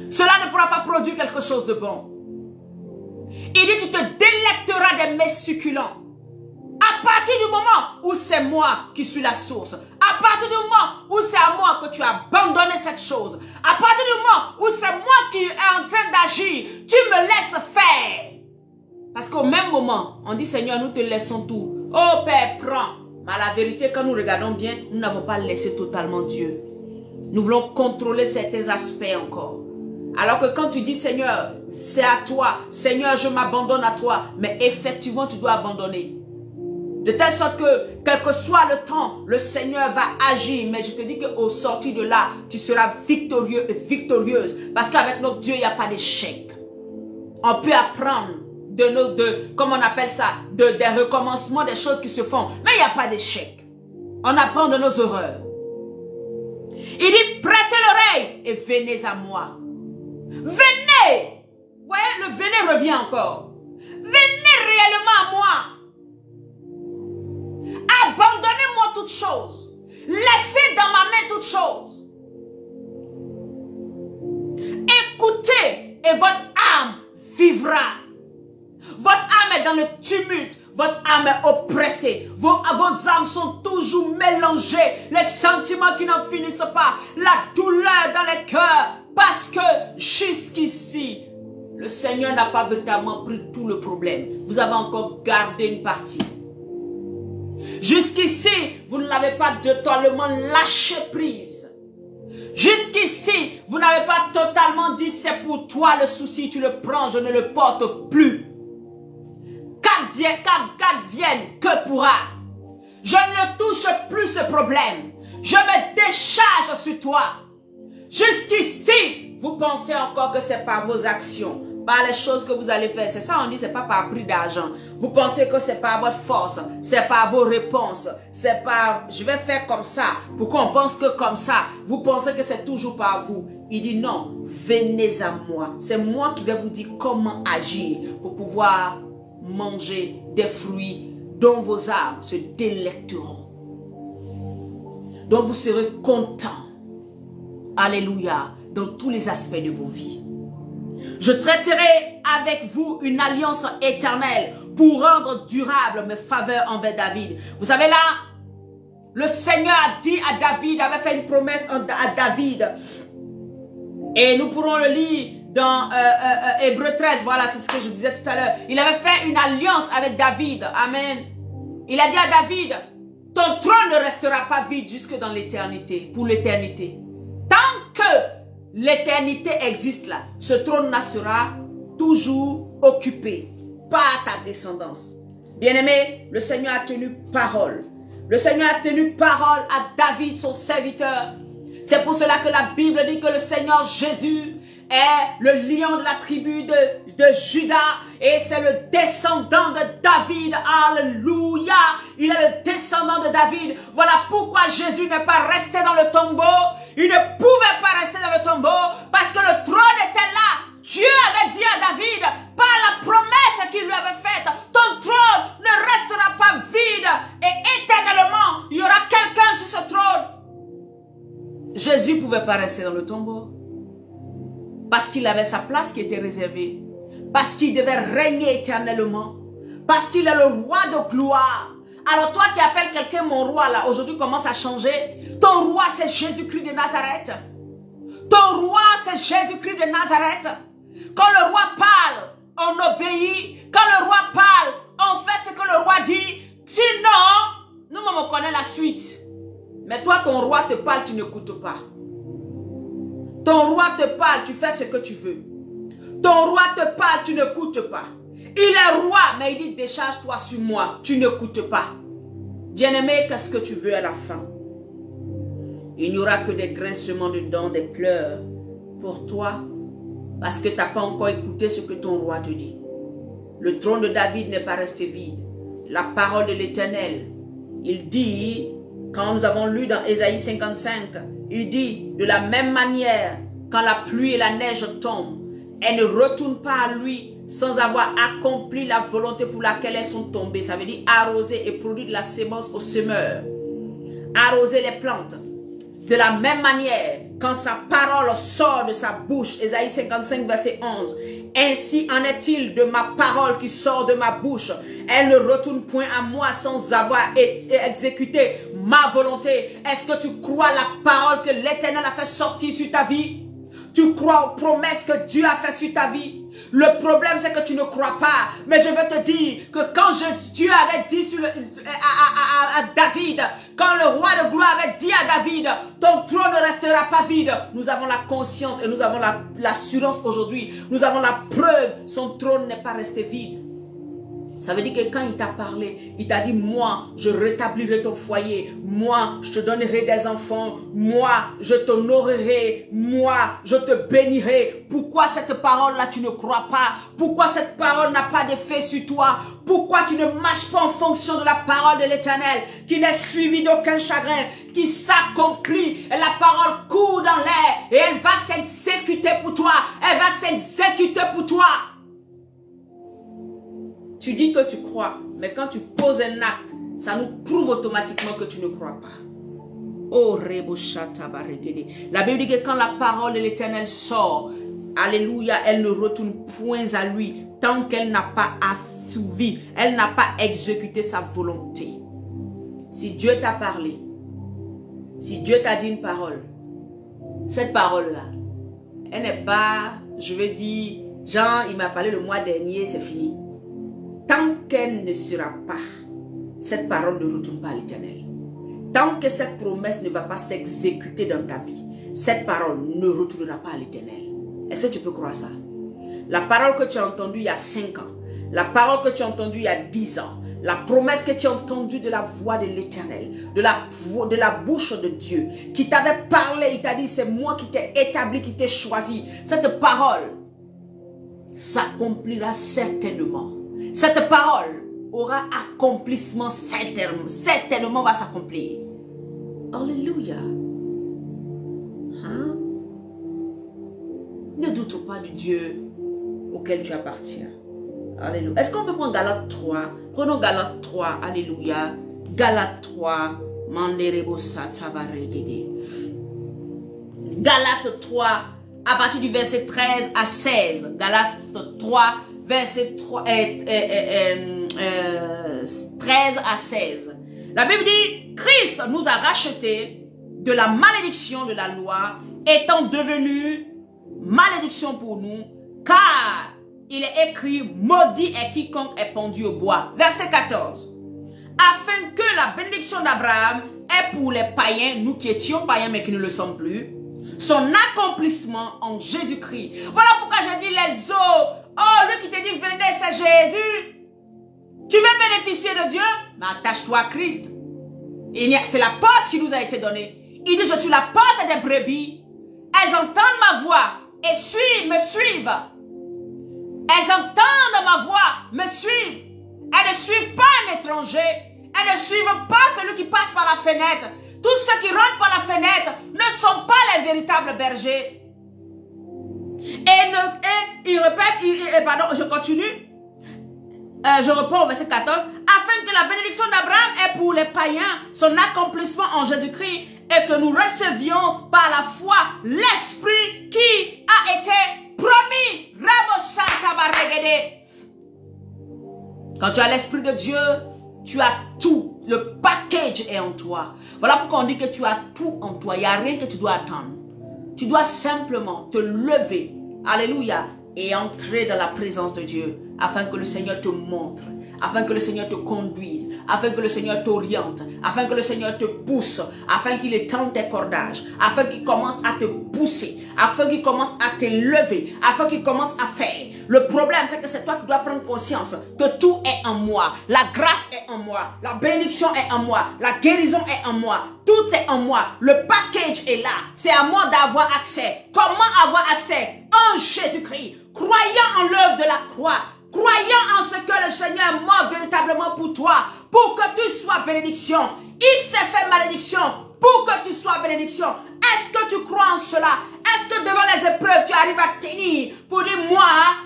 Cela ne pourra pas produire quelque chose de bon. Il dit, tu te délecteras des mets succulents. À partir du moment où c'est moi qui suis la source, à partir du moment où c'est à moi que tu as abandonné cette chose, à partir du moment où c'est moi qui est en train d'agir, tu me laisses faire. Parce qu'au même moment, on dit Seigneur, nous te laissons tout. Oh Père, prends. Mais la vérité, quand nous regardons bien, nous n'avons pas laissé totalement Dieu. Nous voulons contrôler certains aspects encore. Alors que quand tu dis Seigneur, c'est à toi. Seigneur, je m'abandonne à toi. Mais effectivement, tu dois abandonner. De telle sorte que, quel que soit le temps, le Seigneur va agir. Mais je te dis qu'au sorti de là, tu seras victorieux et victorieuse. Parce qu'avec notre Dieu, il n'y a pas d'échec. On peut apprendre de nos, comment on appelle ça, de, des recommencements, des choses qui se font. Mais il n'y a pas d'échec. On apprend de nos erreurs. Il dit, prêtez l'oreille et venez à moi. Venez. Vous voyez, le venez revient encore. Venez réellement à moi. Abandonnez-moi toutes choses. Laissez dans ma main toutes choses. Écoutez et votre âme vivra. Votre âme est dans le tumulte. Votre âme est oppressée. Vos, vos âmes sont toujours mélangées. Les sentiments qui n'en finissent pas. La douleur dans les cœurs. Parce que jusqu'ici, le Seigneur n'a pas véritablement pris tout le problème. Vous avez encore gardé une partie. Jusqu'ici, vous ne l'avez pas totalement lâché prise. Jusqu'ici, vous n'avez pas totalement dit c'est pour toi le souci, tu le prends, je ne le porte plus. Qu'advienne, que pourra. Je ne touche plus ce problème. Je me décharge sur toi. Jusqu'ici, vous pensez encore que c'est par vos actions, par les choses que vous allez faire. C'est ça on dit, c'est pas par prix d'argent. Vous pensez que c'est par votre force, c'est par vos réponses, c'est par je vais faire comme ça. Pourquoi on pense que comme ça? Vous pensez que c'est toujours par vous. Il dit non, venez à moi. C'est moi qui vais vous dire comment agir pour pouvoir manger des fruits dont vos âmes se délecteront. Dont vous serez content. Alléluia. Dans tous les aspects de vos vies. Je traiterai avec vous une alliance éternelle pour rendre durable mes faveurs envers David. Vous savez là, le Seigneur a dit à David, avait fait une promesse à David. Et nous pourrons le lire dans euh, euh, euh Hébreu 13, voilà, c'est ce que je disais tout à l'heure. Il avait fait une alliance avec David. Amen. Il a dit à David, ton trône ne restera pas vide jusque dans l'éternité, pour l'éternité. Tant que l'éternité existe là, ce trône sera toujours occupé par ta descendance. Bien-aimé, le Seigneur a tenu parole. Le Seigneur a tenu parole à David, son serviteur. C'est pour cela que la Bible dit que le Seigneur Jésus est le lion de la tribu de, de Judas et c'est le descendant de David. Alléluia. Il est le descendant de David. Voilà pourquoi Jésus n'est pas resté dans le tombeau. Il ne pouvait pas rester dans le tombeau parce que le trône était là. Dieu avait dit à David, par la promesse qu'il lui avait faite, ton trône ne restera pas vide et éternellement, il y aura quelqu'un sur ce trône. Jésus ne pouvait pas rester dans le tombeau. Parce qu'il avait sa place qui était réservée. Parce qu'il devait régner éternellement. Parce qu'il est le roi de gloire. Alors toi qui appelles quelqu'un mon roi là, aujourd'hui commence à changer. Ton roi c'est Jésus-Christ de Nazareth. Ton roi c'est Jésus-Christ de Nazareth. Quand le roi parle, on obéit. Quand le roi parle, on fait ce que le roi dit. Sinon, nous on connaît la suite. Mais toi ton roi te parle, tu n'écoutes pas. Ton roi te parle, tu fais ce que tu veux. Ton roi te parle, tu n'écoutes pas. Il est roi, mais il dit décharge-toi sur moi. Tu n'écoutes pas. Bien-aimé, qu'est-ce que tu veux à la fin? Il n'y aura que des grincements de dents, des pleurs pour toi parce que tu n'as pas encore écouté ce que ton roi te dit. Le trône de David n'est pas resté vide. La parole de l'Éternel, il dit, quand nous avons lu dans Ésaïe 55, il dit, de la même manière, quand la pluie et la neige tombent, elles ne retournent pas à lui sans avoir accompli la volonté pour laquelle elles sont tombées. Ça veut dire arroser et produire de la sémence au semeur. Arroser les plantes. De la même manière, quand sa parole sort de sa bouche, Ésaïe 55, verset 11, ainsi en est-il de ma parole qui sort de ma bouche. Elle ne retourne point à moi sans avoir exécuté ma volonté. Est-ce que tu crois la parole que l'Éternel a fait sortir sur ta vie? Tu crois aux promesses que Dieu a fait sur ta vie? Le problème, c'est que tu ne crois pas. Mais je veux te dire que quand Dieu avait dit à, David, quand le roi de gloire avait dit à David, ton trône ne restera pas vide. Nous avons la conscience et nous avons l'assurance aujourd'hui. Nous avons la preuve, son trône n'est pas resté vide. Ça veut dire que quand il t'a parlé, il t'a dit, moi, je rétablirai ton foyer. Moi, je te donnerai des enfants. Moi, je t'honorerai. Moi, je te bénirai. Pourquoi cette parole-là, tu ne crois pas? Pourquoi cette parole n'a pas d'effet sur toi? Pourquoi tu ne marches pas en fonction de la parole de l'éternel, qui n'est suivie d'aucun chagrin, qui s'accomplit, et la parole court dans l'air, et elle va s'exécuter pour toi. Elle va s'exécuter pour toi. Tu dis que tu crois, mais quand tu poses un acte, ça nous prouve automatiquement que tu ne crois pas. Oh, La Bible dit que quand la parole de l'Éternel sort, Alléluia, elle ne retourne point à lui tant qu'elle n'a pas assouvi, elle n'a pas exécuté sa volonté. Si Dieu t'a parlé, si Dieu t'a dit une parole, cette parole-là, elle n'est pas, je vais dire, Jean, il m'a parlé le mois dernier, c'est fini tant qu'elle ne sera pas, cette parole ne retourne pas à l'éternel. Tant que cette promesse ne va pas s'exécuter dans ta vie, cette parole ne retournera pas à l'éternel. Est-ce que tu peux croire ça? La parole que tu as entendue il y a 5 ans, la parole que tu as entendue il y a 10 ans, la promesse que tu as entendue de la voix de l'éternel, de la, bouche de Dieu, qui t'avait parlé, il t'a dit, c'est moi qui t'ai établi, qui t'ai choisi. Cette parole s'accomplira certainement cette parole aura accomplissement certainement, certainement va s'accomplir. Alléluia. Hein? Ne doute pas du Dieu auquel tu appartiens. Alléluia. Est-ce qu'on peut prendre Galate 3 Prenons Galate 3. Alléluia. Galate 3. Galate 3 à partir du verset 13 à 16. Galate 3 verset 3, 13 à 16. La Bible dit, Christ nous a rachetés de la malédiction de la loi, étant devenu malédiction pour nous, car il est écrit, maudit est quiconque est pendu au bois. Verset 14. Afin que la bénédiction d'Abraham est pour les païens, nous qui étions païens mais qui ne le sommes plus, son accomplissement en Jésus-Christ. Voilà pourquoi je dis les eaux Oh, lui qui te dit, venez, c'est Jésus. Tu veux bénéficier de Dieu? Mais attache-toi à Christ. C'est la porte qui nous a été donnée. Il dit, je suis la porte des brebis. Elles entendent ma voix et suivent, me suivent. Elles entendent ma voix, me suivent. Elles ne suivent pas un étranger. Elles ne suivent pas celui qui passe par la fenêtre. Tous ceux qui rentrent par la fenêtre ne sont pas les véritables bergers. Et, il répète, et, pardon, je continue. Euh, je reprends au verset 14. Afin que la bénédiction d'Abraham est pour les païens son accomplissement en Jésus-Christ et que nous recevions par la foi l'Esprit qui a été promis. Quand tu as l'Esprit de Dieu, tu as tout. Le package est en toi. Voilà pourquoi on dit que tu as tout en toi. Il n'y a rien que tu dois attendre. Tu dois simplement te lever, alléluia, et entrer dans la présence de Dieu afin que le Seigneur te montre, afin que le Seigneur te conduise, afin que le Seigneur t'oriente, afin que le Seigneur te pousse, afin qu'il étende tes cordages, afin qu'il commence à te pousser, afin qu'il commence à t'élever, afin qu'il commence à faire. Le problème, c'est que c'est toi qui dois prendre conscience que tout est en moi. La grâce est en moi, la bénédiction est en moi, la guérison est en moi, tout est en moi. Le package est là. C'est à moi d'avoir accès. Comment avoir accès? En Jésus-Christ. Croyant en l'œuvre de la croix, croyant en ce que le Seigneur est mort véritablement pour toi, pour que tu sois bénédiction. Il s'est fait malédiction pour que tu sois bénédiction. Est-ce que tu crois en cela? Devant les épreuves, tu arrives à tenir pour dire, moi,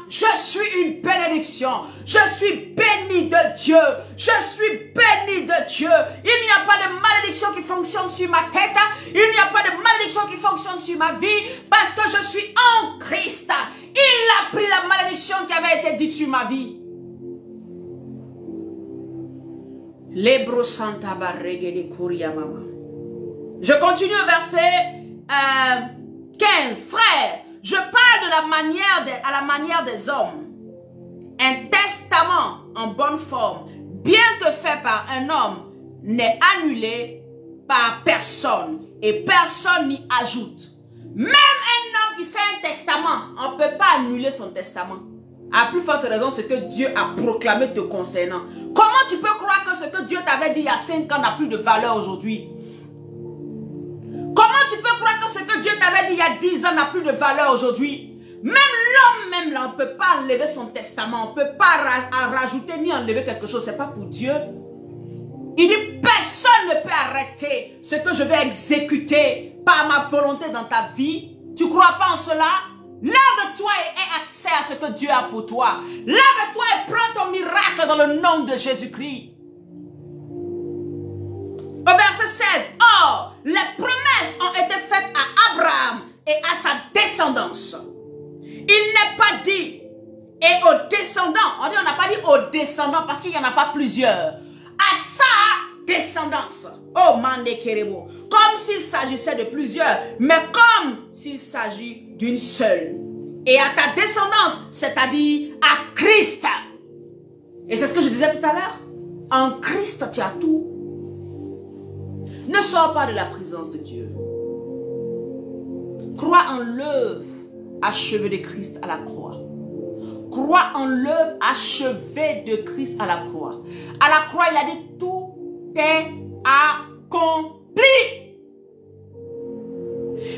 je suis une bénédiction. Je suis béni de Dieu. Je suis béni de Dieu. Il n'y a pas de malédiction qui fonctionne sur ma tête. Il n'y a pas de malédiction qui fonctionne sur ma vie parce que je suis en Christ. Il a pris la malédiction qui avait été dite sur ma vie. Je continue au verset 15. Frère, je parle à la manière des hommes. Un testament en bonne forme, bien que fait par un homme, n'est annulé par personne et personne n'y ajoute. Même un homme qui fait un testament, on ne peut pas annuler son testament. À plus forte raison, ce que Dieu a proclamé te concernant. Comment tu peux croire que ce que Dieu t'avait dit il y a 5 ans n'a plus de valeur aujourd'hui? Comment tu peux croire que ce que Dieu t'avait dit il y a 10 ans n'a plus de valeur aujourd'hui? Même l'homme même là, on ne peut pas enlever son testament, on ne peut pas rajouter ni enlever quelque chose, c'est pas pour Dieu. Il dit, personne ne peut arrêter ce que je vais exécuter par ma volonté dans ta vie. Tu crois pas en cela? Lève-toi et aie accès à ce que Dieu a pour toi. Lève-toi et prends ton miracle dans le nom de Jésus-Christ. Au verset 16, Or, les promesses ont été faites à Abraham et à sa descendance. Il n'est pas dit et aux descendants. On dit on n'a pas dit aux descendants parce qu'il n'y en a pas plusieurs. À sa descendance. Oh, Mande Kerebo. Comme s'il s'agissait de plusieurs, mais comme s'il s'agit d'une seule. Et à ta descendance, c'est-à-dire à Christ. Et c'est ce que je disais tout à l'heure. En Christ, tu as tout. Ne sors pas de la présence de Dieu. Crois en l'œuvre achevée de Christ à la croix. Crois en l'œuvre achevée de Christ à la croix. À la croix, il a dit tout est accompli.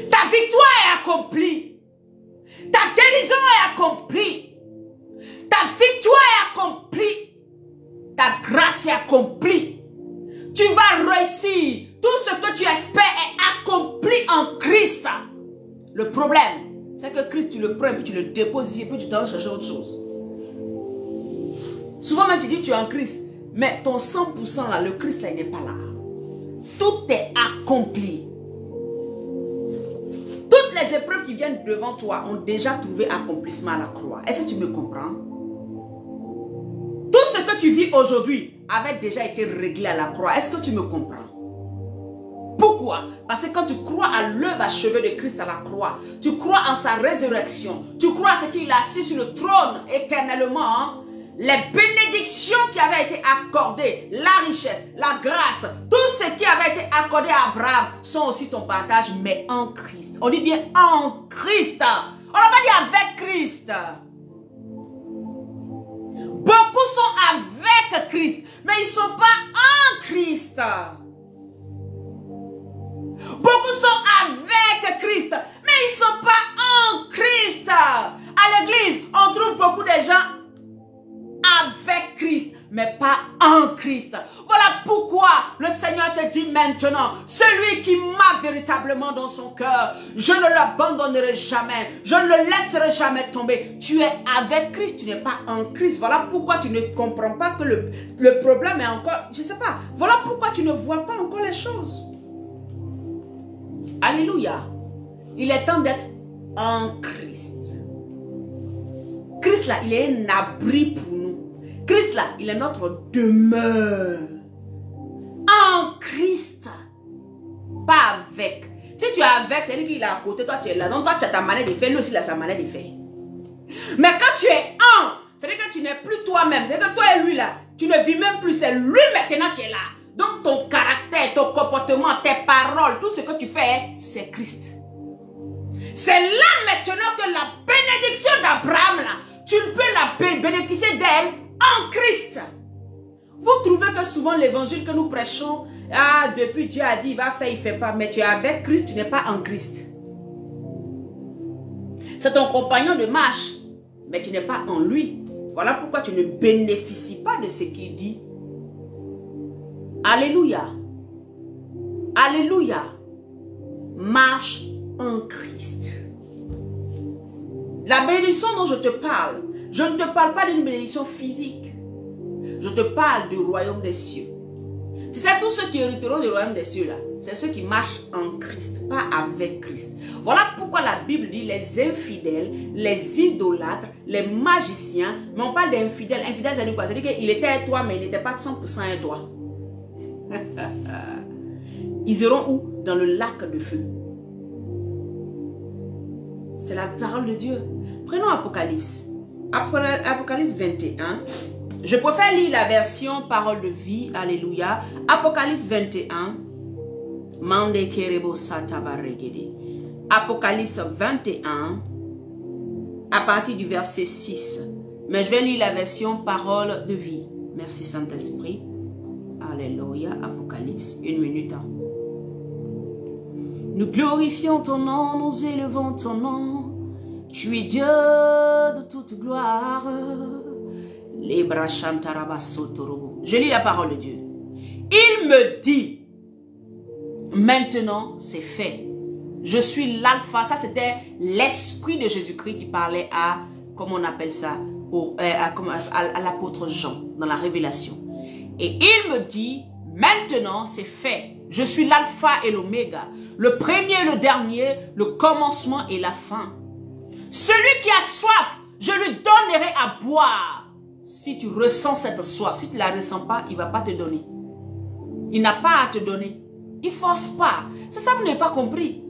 Ta victoire est accomplie. Ta guérison est accomplie. Ta victoire est accomplie. Ta grâce est accomplie. Tu vas réussir. Tout ce que tu espères est accompli en Christ. Le problème, c'est que Christ, tu le prends, puis tu le déposes ici, puis tu t'en chercher autre chose. Souvent, même tu dis tu es en Christ, mais ton 100% là, le Christ là, il n'est pas là. Tout est accompli. Toutes les épreuves qui viennent devant toi ont déjà trouvé accomplissement à la croix. Est-ce que tu me comprends? Tout ce que tu vis aujourd'hui avait déjà été réglé à la croix. Est-ce que tu me comprends? Pourquoi? Parce que quand tu crois à l'œuvre achevée de Christ à la croix, tu crois en sa résurrection, tu crois à ce qu'il a assis sur le trône éternellement, hein, les bénédictions qui avaient été accordées, la richesse, la grâce, tout ce qui avait été accordé à Abraham sont aussi ton partage, mais en Christ. On dit bien en Christ. On n'a pas dit avec Christ. Beaucoup sont avec Christ, mais ils ne sont pas en Christ. Beaucoup sont avec Christ, mais ils ne sont pas en Christ. À l'église, on trouve beaucoup de gens avec Christ, mais pas en Christ. Voilà pourquoi le Seigneur te dit maintenant, celui qui m'a véritablement dans son cœur, je ne l'abandonnerai jamais, je ne le laisserai jamais tomber. Tu es avec Christ, tu n'es pas en Christ. Voilà pourquoi tu ne comprends pas que le, problème est encore, je ne sais pas, voilà pourquoi tu ne vois pas encore les choses. Alléluia. Il est temps d'être en Christ. Christ là, il est un abri pour nous. Christ là, il est notre demeure. En Christ. Pas avec. Si tu es avec, c'est lui qui est à côté, toi tu es là. Donc toi tu as ta manière de faire, lui aussi il a sa manière de faire. Mais quand tu es en, c'est-à-dire que tu n'es plus toi-même. C'est que toi et lui là, tu ne vis même plus. C'est lui maintenant qui est là. Donc ton caractère, ton comportement, tes paroles, tout ce que tu fais, c'est Christ. C'est là maintenant que la bénédiction d'Abraham, tu peux la bénéficier d'elle en Christ. Vous trouvez que souvent l'évangile que nous prêchons, ah, depuis Dieu a dit, il va faire, il ne fait pas, mais tu es avec Christ, tu n'es pas en Christ. C'est ton compagnon de marche, mais tu n'es pas en lui. Voilà pourquoi tu ne bénéficies pas de ce qu'il dit. Alléluia. Alléluia. Marche en Christ. La bénédiction dont je te parle, je ne te parle pas d'une bénédiction physique. Je te parle du royaume des cieux. Tu sais, tous ceux qui hériteront du royaume des cieux, là, c'est ceux qui marchent en Christ, pas avec Christ. Voilà pourquoi la Bible dit les infidèles, les idolâtres, les magiciens. Mais on parle d'infidèles. Infidèles, ça veut dire quoi? Ça veut dire qu'il était à toi, mais il n'était pas 100% à toi. Ils iront où? Dans le lac de feu. C'est la parole de Dieu. Prenons Apocalypse. Apocalypse 21. Je préfère lire la version parole de vie. Alléluia. Apocalypse 21. Mande kerebo Apocalypse 21. À partir du verset 6. Mais je vais lire la version parole de vie. Merci Saint-Esprit. Alléluia. Apocalypse. Une minute. Hein. Nous glorifions ton nom, nous élevons ton nom. Tu es Dieu de toute gloire. Je lis la parole de Dieu. Il me dit, maintenant c'est fait. Je suis l'alpha. Ça, c'était l'esprit de Jésus-Christ qui parlait à, comment on appelle ça, euh, à, l'apôtre Jean dans la révélation. Et il me dit, maintenant c'est fait. Je suis l'alpha et l'oméga, le premier et le dernier, le commencement et la fin. Celui qui a soif, je lui donnerai à boire si tu ressens cette soif, si tu ne la ressens pas, il ne va pas te donner. Il n'a pas à te donner. Il ne force pas. C'est ça que vous n'avez pas compris.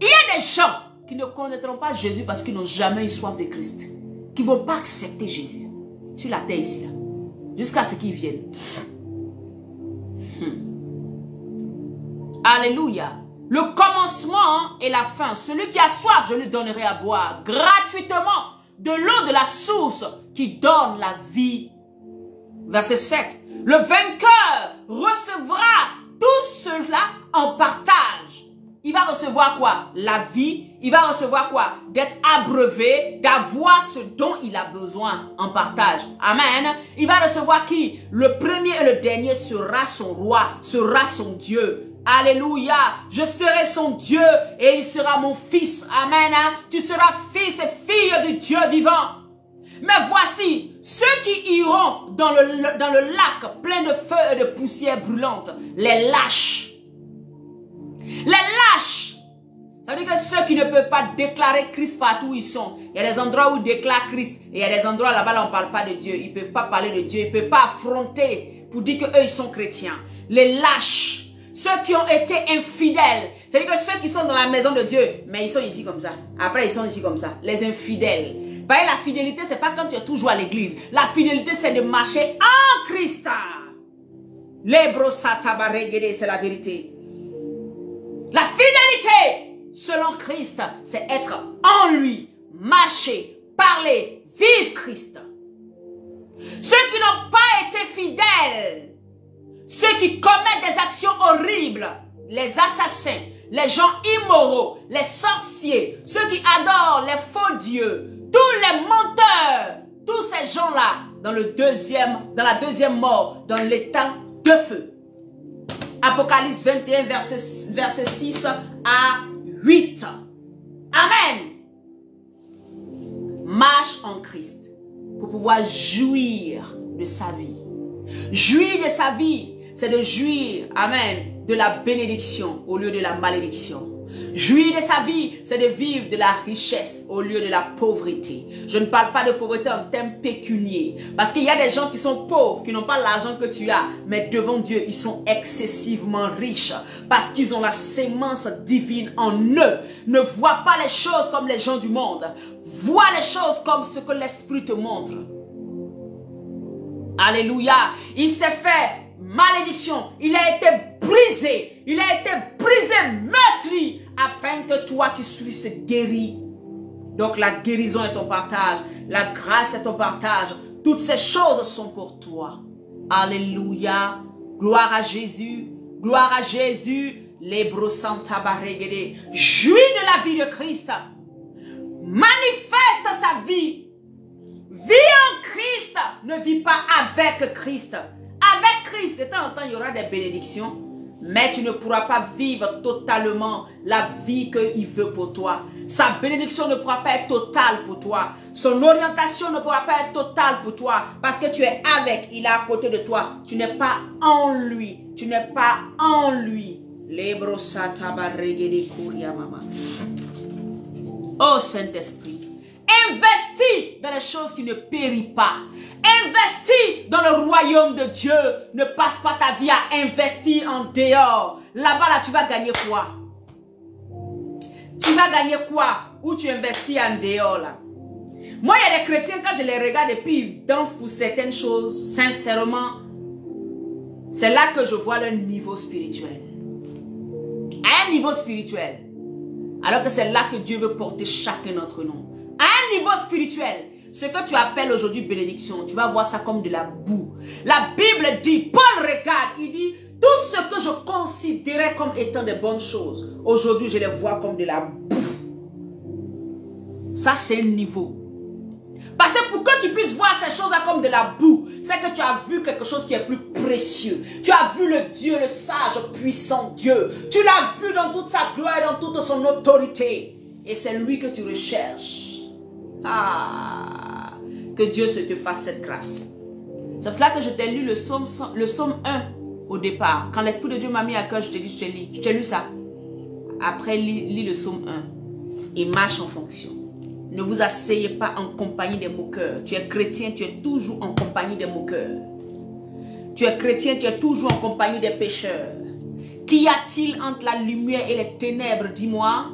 Il y a des gens qui ne connaîtront pas Jésus parce qu'ils n'ont jamais eu soif de Christ. Qui ne vont pas accepter Jésus. Sur la terre ici, là. Jusqu'à ce qu'ils viennent. Hmm. Alléluia. Le commencement et la fin. Celui qui a soif, je lui donnerai à boire gratuitement de l'eau de la source qui donne la vie. Verset 7. Le vainqueur recevra tout cela en partage. Il va recevoir quoi? La vie. Il va recevoir quoi? D'être abreuvé, d'avoir ce dont il a besoin en partage. Amen. Il va recevoir qui? Le premier et le dernier sera son roi, sera son Dieu. Alléluia. Je serai son Dieu et il sera mon fils. Amen. Hein? Tu seras fils et fille du Dieu vivant. Mais voici, ceux qui iront dans le, dans le lac plein de feu et de poussière brûlante, les lâches. Les lâches. Ça veut dire que ceux qui ne peuvent pas déclarer Christ partout où ils sont. Il y a des endroits où ils déclarent Christ. Et il y a des endroits là-bas là, on ne parle pas de Dieu. Ils ne peuvent pas parler de Dieu. Ils ne peuvent pas affronter pour dire qu'eux ils sont chrétiens. Les lâches. Ceux qui ont été infidèles. C'est-à-dire que ceux qui sont dans la maison de Dieu, mais ils sont ici comme ça. Après, ils sont ici comme ça. Les infidèles. Bah, la fidélité, c'est pas quand tu es toujours à l'église. La fidélité, c'est de marcher en Christ. c'est la vérité. La fidélité, selon Christ, c'est être en lui, marcher, parler, vivre Christ. Ceux qui n'ont pas été fidèles, ceux qui commettent des actions horribles, les assassins, les gens immoraux, les sorciers, ceux qui adorent les faux dieux, tous les menteurs, tous ces gens-là dans le deuxième, dans la deuxième mort, dans l'état de feu. Apocalypse 21, verset, verset 6 à 8. Amen. Marche en Christ pour pouvoir jouir de sa vie. Jouir de sa vie c'est de jouir, amen, de la bénédiction au lieu de la malédiction. Jouir de sa vie, c'est de vivre de la richesse au lieu de la pauvreté. Je ne parle pas de pauvreté en termes pécuniers. Parce qu'il y a des gens qui sont pauvres, qui n'ont pas l'argent que tu as. Mais devant Dieu, ils sont excessivement riches. Parce qu'ils ont la sémence divine en eux. Ne vois pas les choses comme les gens du monde. Vois les choses comme ce que l'Esprit te montre. Alléluia. Il s'est fait malédiction, il a été brisé, il a été brisé, meurtri, afin que toi tu sois guéri. Donc la guérison est ton partage, la grâce est ton partage, toutes ces choses sont pour toi. Alléluia, gloire à Jésus, gloire à Jésus, L'Hébreu Santa Barregede. Jouis de la vie de Christ. Manifeste sa vie. Vis en Christ. Ne vis pas avec Christ. Avec Christ, de temps en temps, il y aura des bénédictions. Mais tu ne pourras pas vivre totalement la vie qu'il veut pour toi. Sa bénédiction ne pourra pas être totale pour toi. Son orientation ne pourra pas être totale pour toi. Parce que tu es avec, il est à côté de toi. Tu n'es pas en lui. Tu n'es pas en lui. Oh Saint-Esprit, investis dans les choses qui ne périssent pas. Investis dans le royaume de Dieu. Ne passe pas ta vie à investir en dehors. Là-bas, là, tu vas gagner quoi? Tu vas gagner quoi? Où tu investis en dehors, là? Moi, il y a des chrétiens, quand je les regarde et puis ils dansent pour certaines choses, sincèrement, c'est là que je vois leur niveau spirituel à un niveau spirituel. Alors que c'est là que Dieu veut porter chacun d'entre nous. Niveau spirituel, ce que tu appelles aujourd'hui bénédiction, tu vas voir ça comme de la boue. La Bible dit, Paul regarde, il dit, tout ce que je considérais comme étant de bonnes choses, aujourd'hui je les vois comme de la boue. Ça c'est un niveau. Parce que pour que tu puisses voir ces choses-là comme de la boue, c'est que tu as vu quelque chose qui est plus précieux. Tu as vu le Dieu, le sage, puissant Dieu. Tu l'as vu dans toute sa gloire dans toute son autorité. Et c'est lui que tu recherches. Ah, que Dieu se te fasse cette grâce. C'est pour cela que je t'ai lu le psaume, le psaume 1 au départ. Quand l'Esprit de Dieu m'a mis à cœur, je t'ai dit, je t'ai lu. Je t'ai lu ça. Après, lis, le psaume 1 et marche en fonction. Ne vous asseyez pas en compagnie des moqueurs. Tu es chrétien, tu es toujours en compagnie des moqueurs. Tu es chrétien, tu es toujours en compagnie des pécheurs. Qu'y a-t-il entre la lumière et les ténèbres, dis-moi?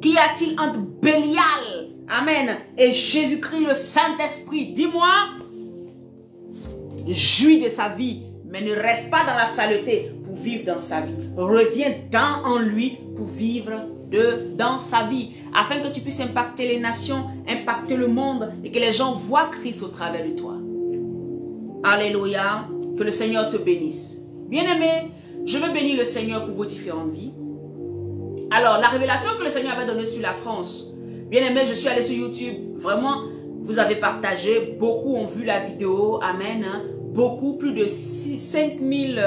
Qu'y a-t-il entre Bélial, Amen, et Jésus-Christ, le Saint-Esprit Dis-moi. Jouis de sa vie, mais ne reste pas dans la saleté pour vivre dans sa vie. Reviens dans en lui pour vivre de, dans sa vie, afin que tu puisses impacter les nations, impacter le monde et que les gens voient Christ au travers de toi. Alléluia, que le Seigneur te bénisse. Bien-aimé, je veux bénir le Seigneur pour vos différentes vies. Alors, la révélation que le Seigneur avait donnée sur la France, bien-aimé, je suis allé sur YouTube, vraiment, vous avez partagé, beaucoup ont vu la vidéo, Amen, hein. beaucoup, plus de 6, 5000,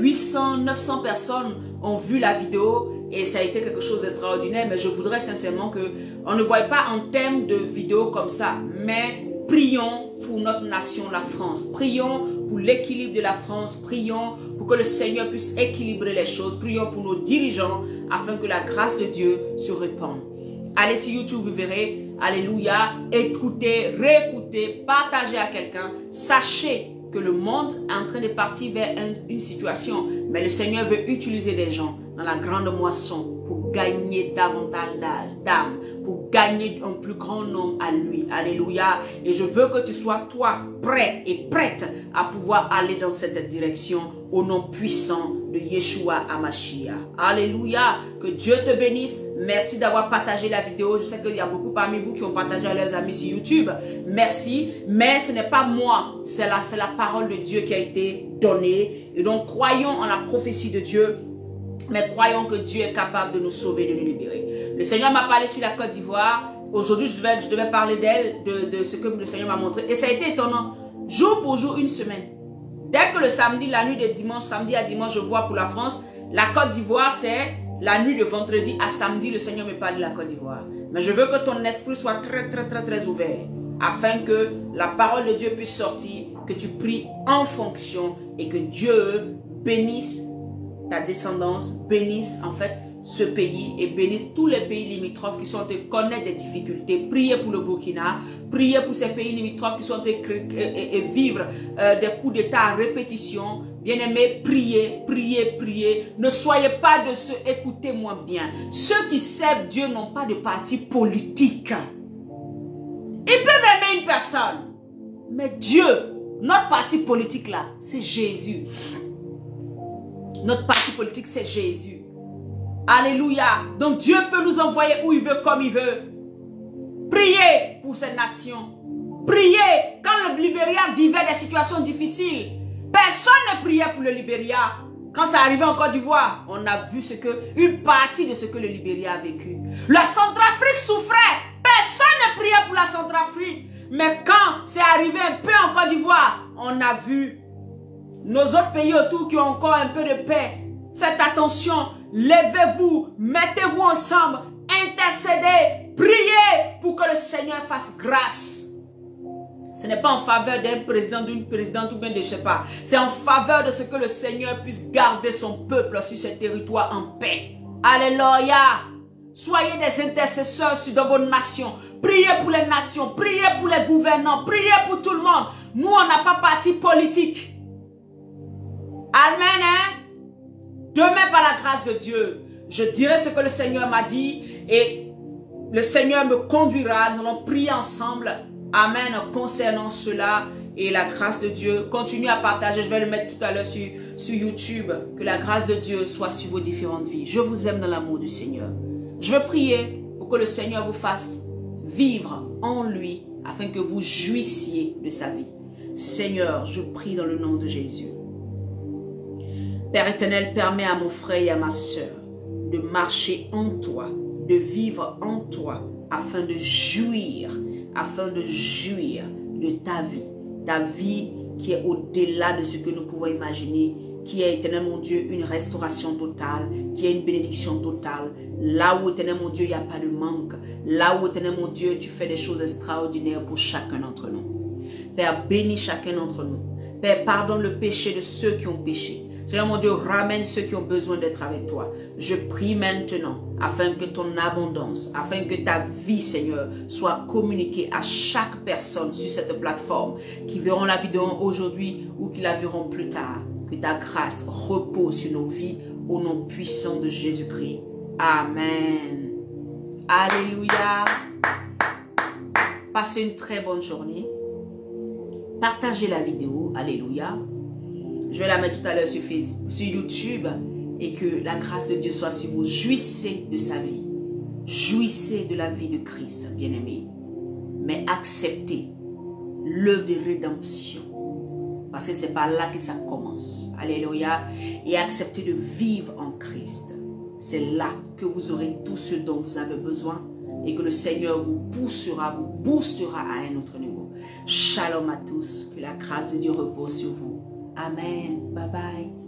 800, 900 personnes ont vu la vidéo et ça a été quelque chose d'extraordinaire, mais je voudrais sincèrement que on ne voit pas en termes de vidéo comme ça, mais prions pour notre nation, la France. Prions pour l'équilibre de la France. Prions pour que le Seigneur puisse équilibrer les choses. Prions pour nos dirigeants afin que la grâce de Dieu se répande. Allez sur YouTube, vous verrez. Alléluia. Écoutez, réécoutez, partagez à quelqu'un. Sachez que le monde est en train de partir vers une situation. Mais le Seigneur veut utiliser des gens dans la grande moisson pour gagner davantage d'âmes, pour gagner un plus grand nombre à lui. Alléluia. Et je veux que tu sois, toi, prêt et prête à pouvoir aller dans cette direction au nom puissant Yeshua Amashia. Alléluia. Que Dieu te bénisse. Merci d'avoir partagé la vidéo. Je sais qu'il y a beaucoup parmi vous qui ont partagé à leurs amis sur YouTube. Merci. Mais ce n'est pas moi. C'est la, la parole de Dieu qui a été donnée. Et donc, croyons en la prophétie de Dieu mais croyons que Dieu est capable de nous sauver, de nous libérer. Le Seigneur m'a parlé sur la Côte d'Ivoire. Aujourd'hui, je devais, je devais parler d'elle, de, de, ce que le Seigneur m'a montré. Et ça a été étonnant. Jour pour jour, une semaine. Dès que le samedi, la nuit de dimanche, samedi à dimanche, je vois pour la France, la Côte d'Ivoire, c'est la nuit de vendredi à samedi, le Seigneur me parle de la Côte d'Ivoire. Mais je veux que ton esprit soit très, très, très, très ouvert. Afin que la parole de Dieu puisse sortir, que tu pries en fonction et que Dieu bénisse ta descendance bénisse en fait ce pays et bénisse tous les pays limitrophes qui sont connaître des difficultés. Priez pour le Burkina, priez pour ces pays limitrophes qui sont en train de vivre euh, des coups d'État à répétition. Bien-aimés, priez, priez, priez. Ne soyez pas de ceux, écoutez-moi bien. Ceux qui servent Dieu n'ont pas de parti politique. Ils peuvent aimer une personne, mais Dieu Notre parti politique là, c'est Jésus. Notre parti politique, c'est Jésus. Alléluia. Donc Dieu peut nous envoyer où il veut, comme il veut. Priez pour cette nation. Priez. Quand le Libéria vivait des situations difficiles, personne ne priait pour le Libéria. Quand ça arrivait en Côte d'Ivoire, on a vu ce que, une partie de ce que le Libéria a vécu. La Centrafrique souffrait. Personne ne priait pour la Centrafrique. Mais quand c'est arrivé un peu en Côte d'Ivoire, on a vu nos autres pays autour qui ont encore un peu de paix. Faites attention, levez-vous, mettez-vous ensemble, intercédez, priez pour que le Seigneur fasse grâce. Ce n'est pas en faveur d'un président, d'une présidente ou bien de je sais pas. C'est en faveur de ce que le Seigneur puisse garder son peuple sur ce territoire en paix. Alléluia. Soyez des intercesseurs dans vos nations. Priez pour les nations, priez pour les gouvernants, priez pour tout le monde. Nous, on n'a pas parti politique. Amen. Hein? Demain, par la grâce de Dieu, je dirai ce que le Seigneur m'a dit et le Seigneur me conduira. Nous allons prier ensemble Amen. Concernant cela et la grâce de Dieu, continuez à partager. Je vais le mettre tout à l'heure sur, sur YouTube. Que la grâce de Dieu soit sur vos différentes vies. Je vous aime dans l'amour du Seigneur. Je veux prier pour que le Seigneur vous fasse vivre en lui afin que vous jouissiez de sa vie. Seigneur, je prie dans le nom de Jésus. Père éternel, permets à mon frère et à ma soeur de marcher en toi, de vivre en toi, afin de jouir afin de jouir de ta vie, ta vie qui est au-delà de ce que nous pouvons imaginer, qui est, éternel mon Dieu, une restauration totale, qui est une bénédiction totale. Là où, éternel mon Dieu, il n'y a pas de manque. Là où, éternel mon Dieu, tu fais des choses extraordinaires pour chacun d'entre nous. Père, bénis chacun d'entre nous. Père, pardonne le péché de ceux qui ont péché. Seigneur mon Dieu, ramène ceux qui ont besoin d'être avec toi. Je prie maintenant afin que ton abondance, afin que ta vie, Seigneur, soit communiquée à chaque personne sur cette plateforme qui verront la vidéo aujourd'hui ou qui la verront plus tard. Que ta grâce repose sur nos vies au nom puissant de Jésus-Christ. Amen. Alléluia. Passez une très bonne journée. Partagez la vidéo. Alléluia. Je vais la mettre tout à l'heure sur Facebook, sur YouTube. Et que la grâce de Dieu soit sur vous. Jouissez de sa vie. Jouissez de la vie de Christ, bien-aimé. Mais acceptez l'œuvre de rédemption. Parce que c'est par là que ça commence. Alléluia. Et acceptez de vivre en Christ. C'est là que vous aurez tout ce dont vous avez besoin. Et que le Seigneur vous poussera, vous boostera à un autre niveau. Shalom à tous. Que la grâce de Dieu repose sur vous. Amen. Bye bye.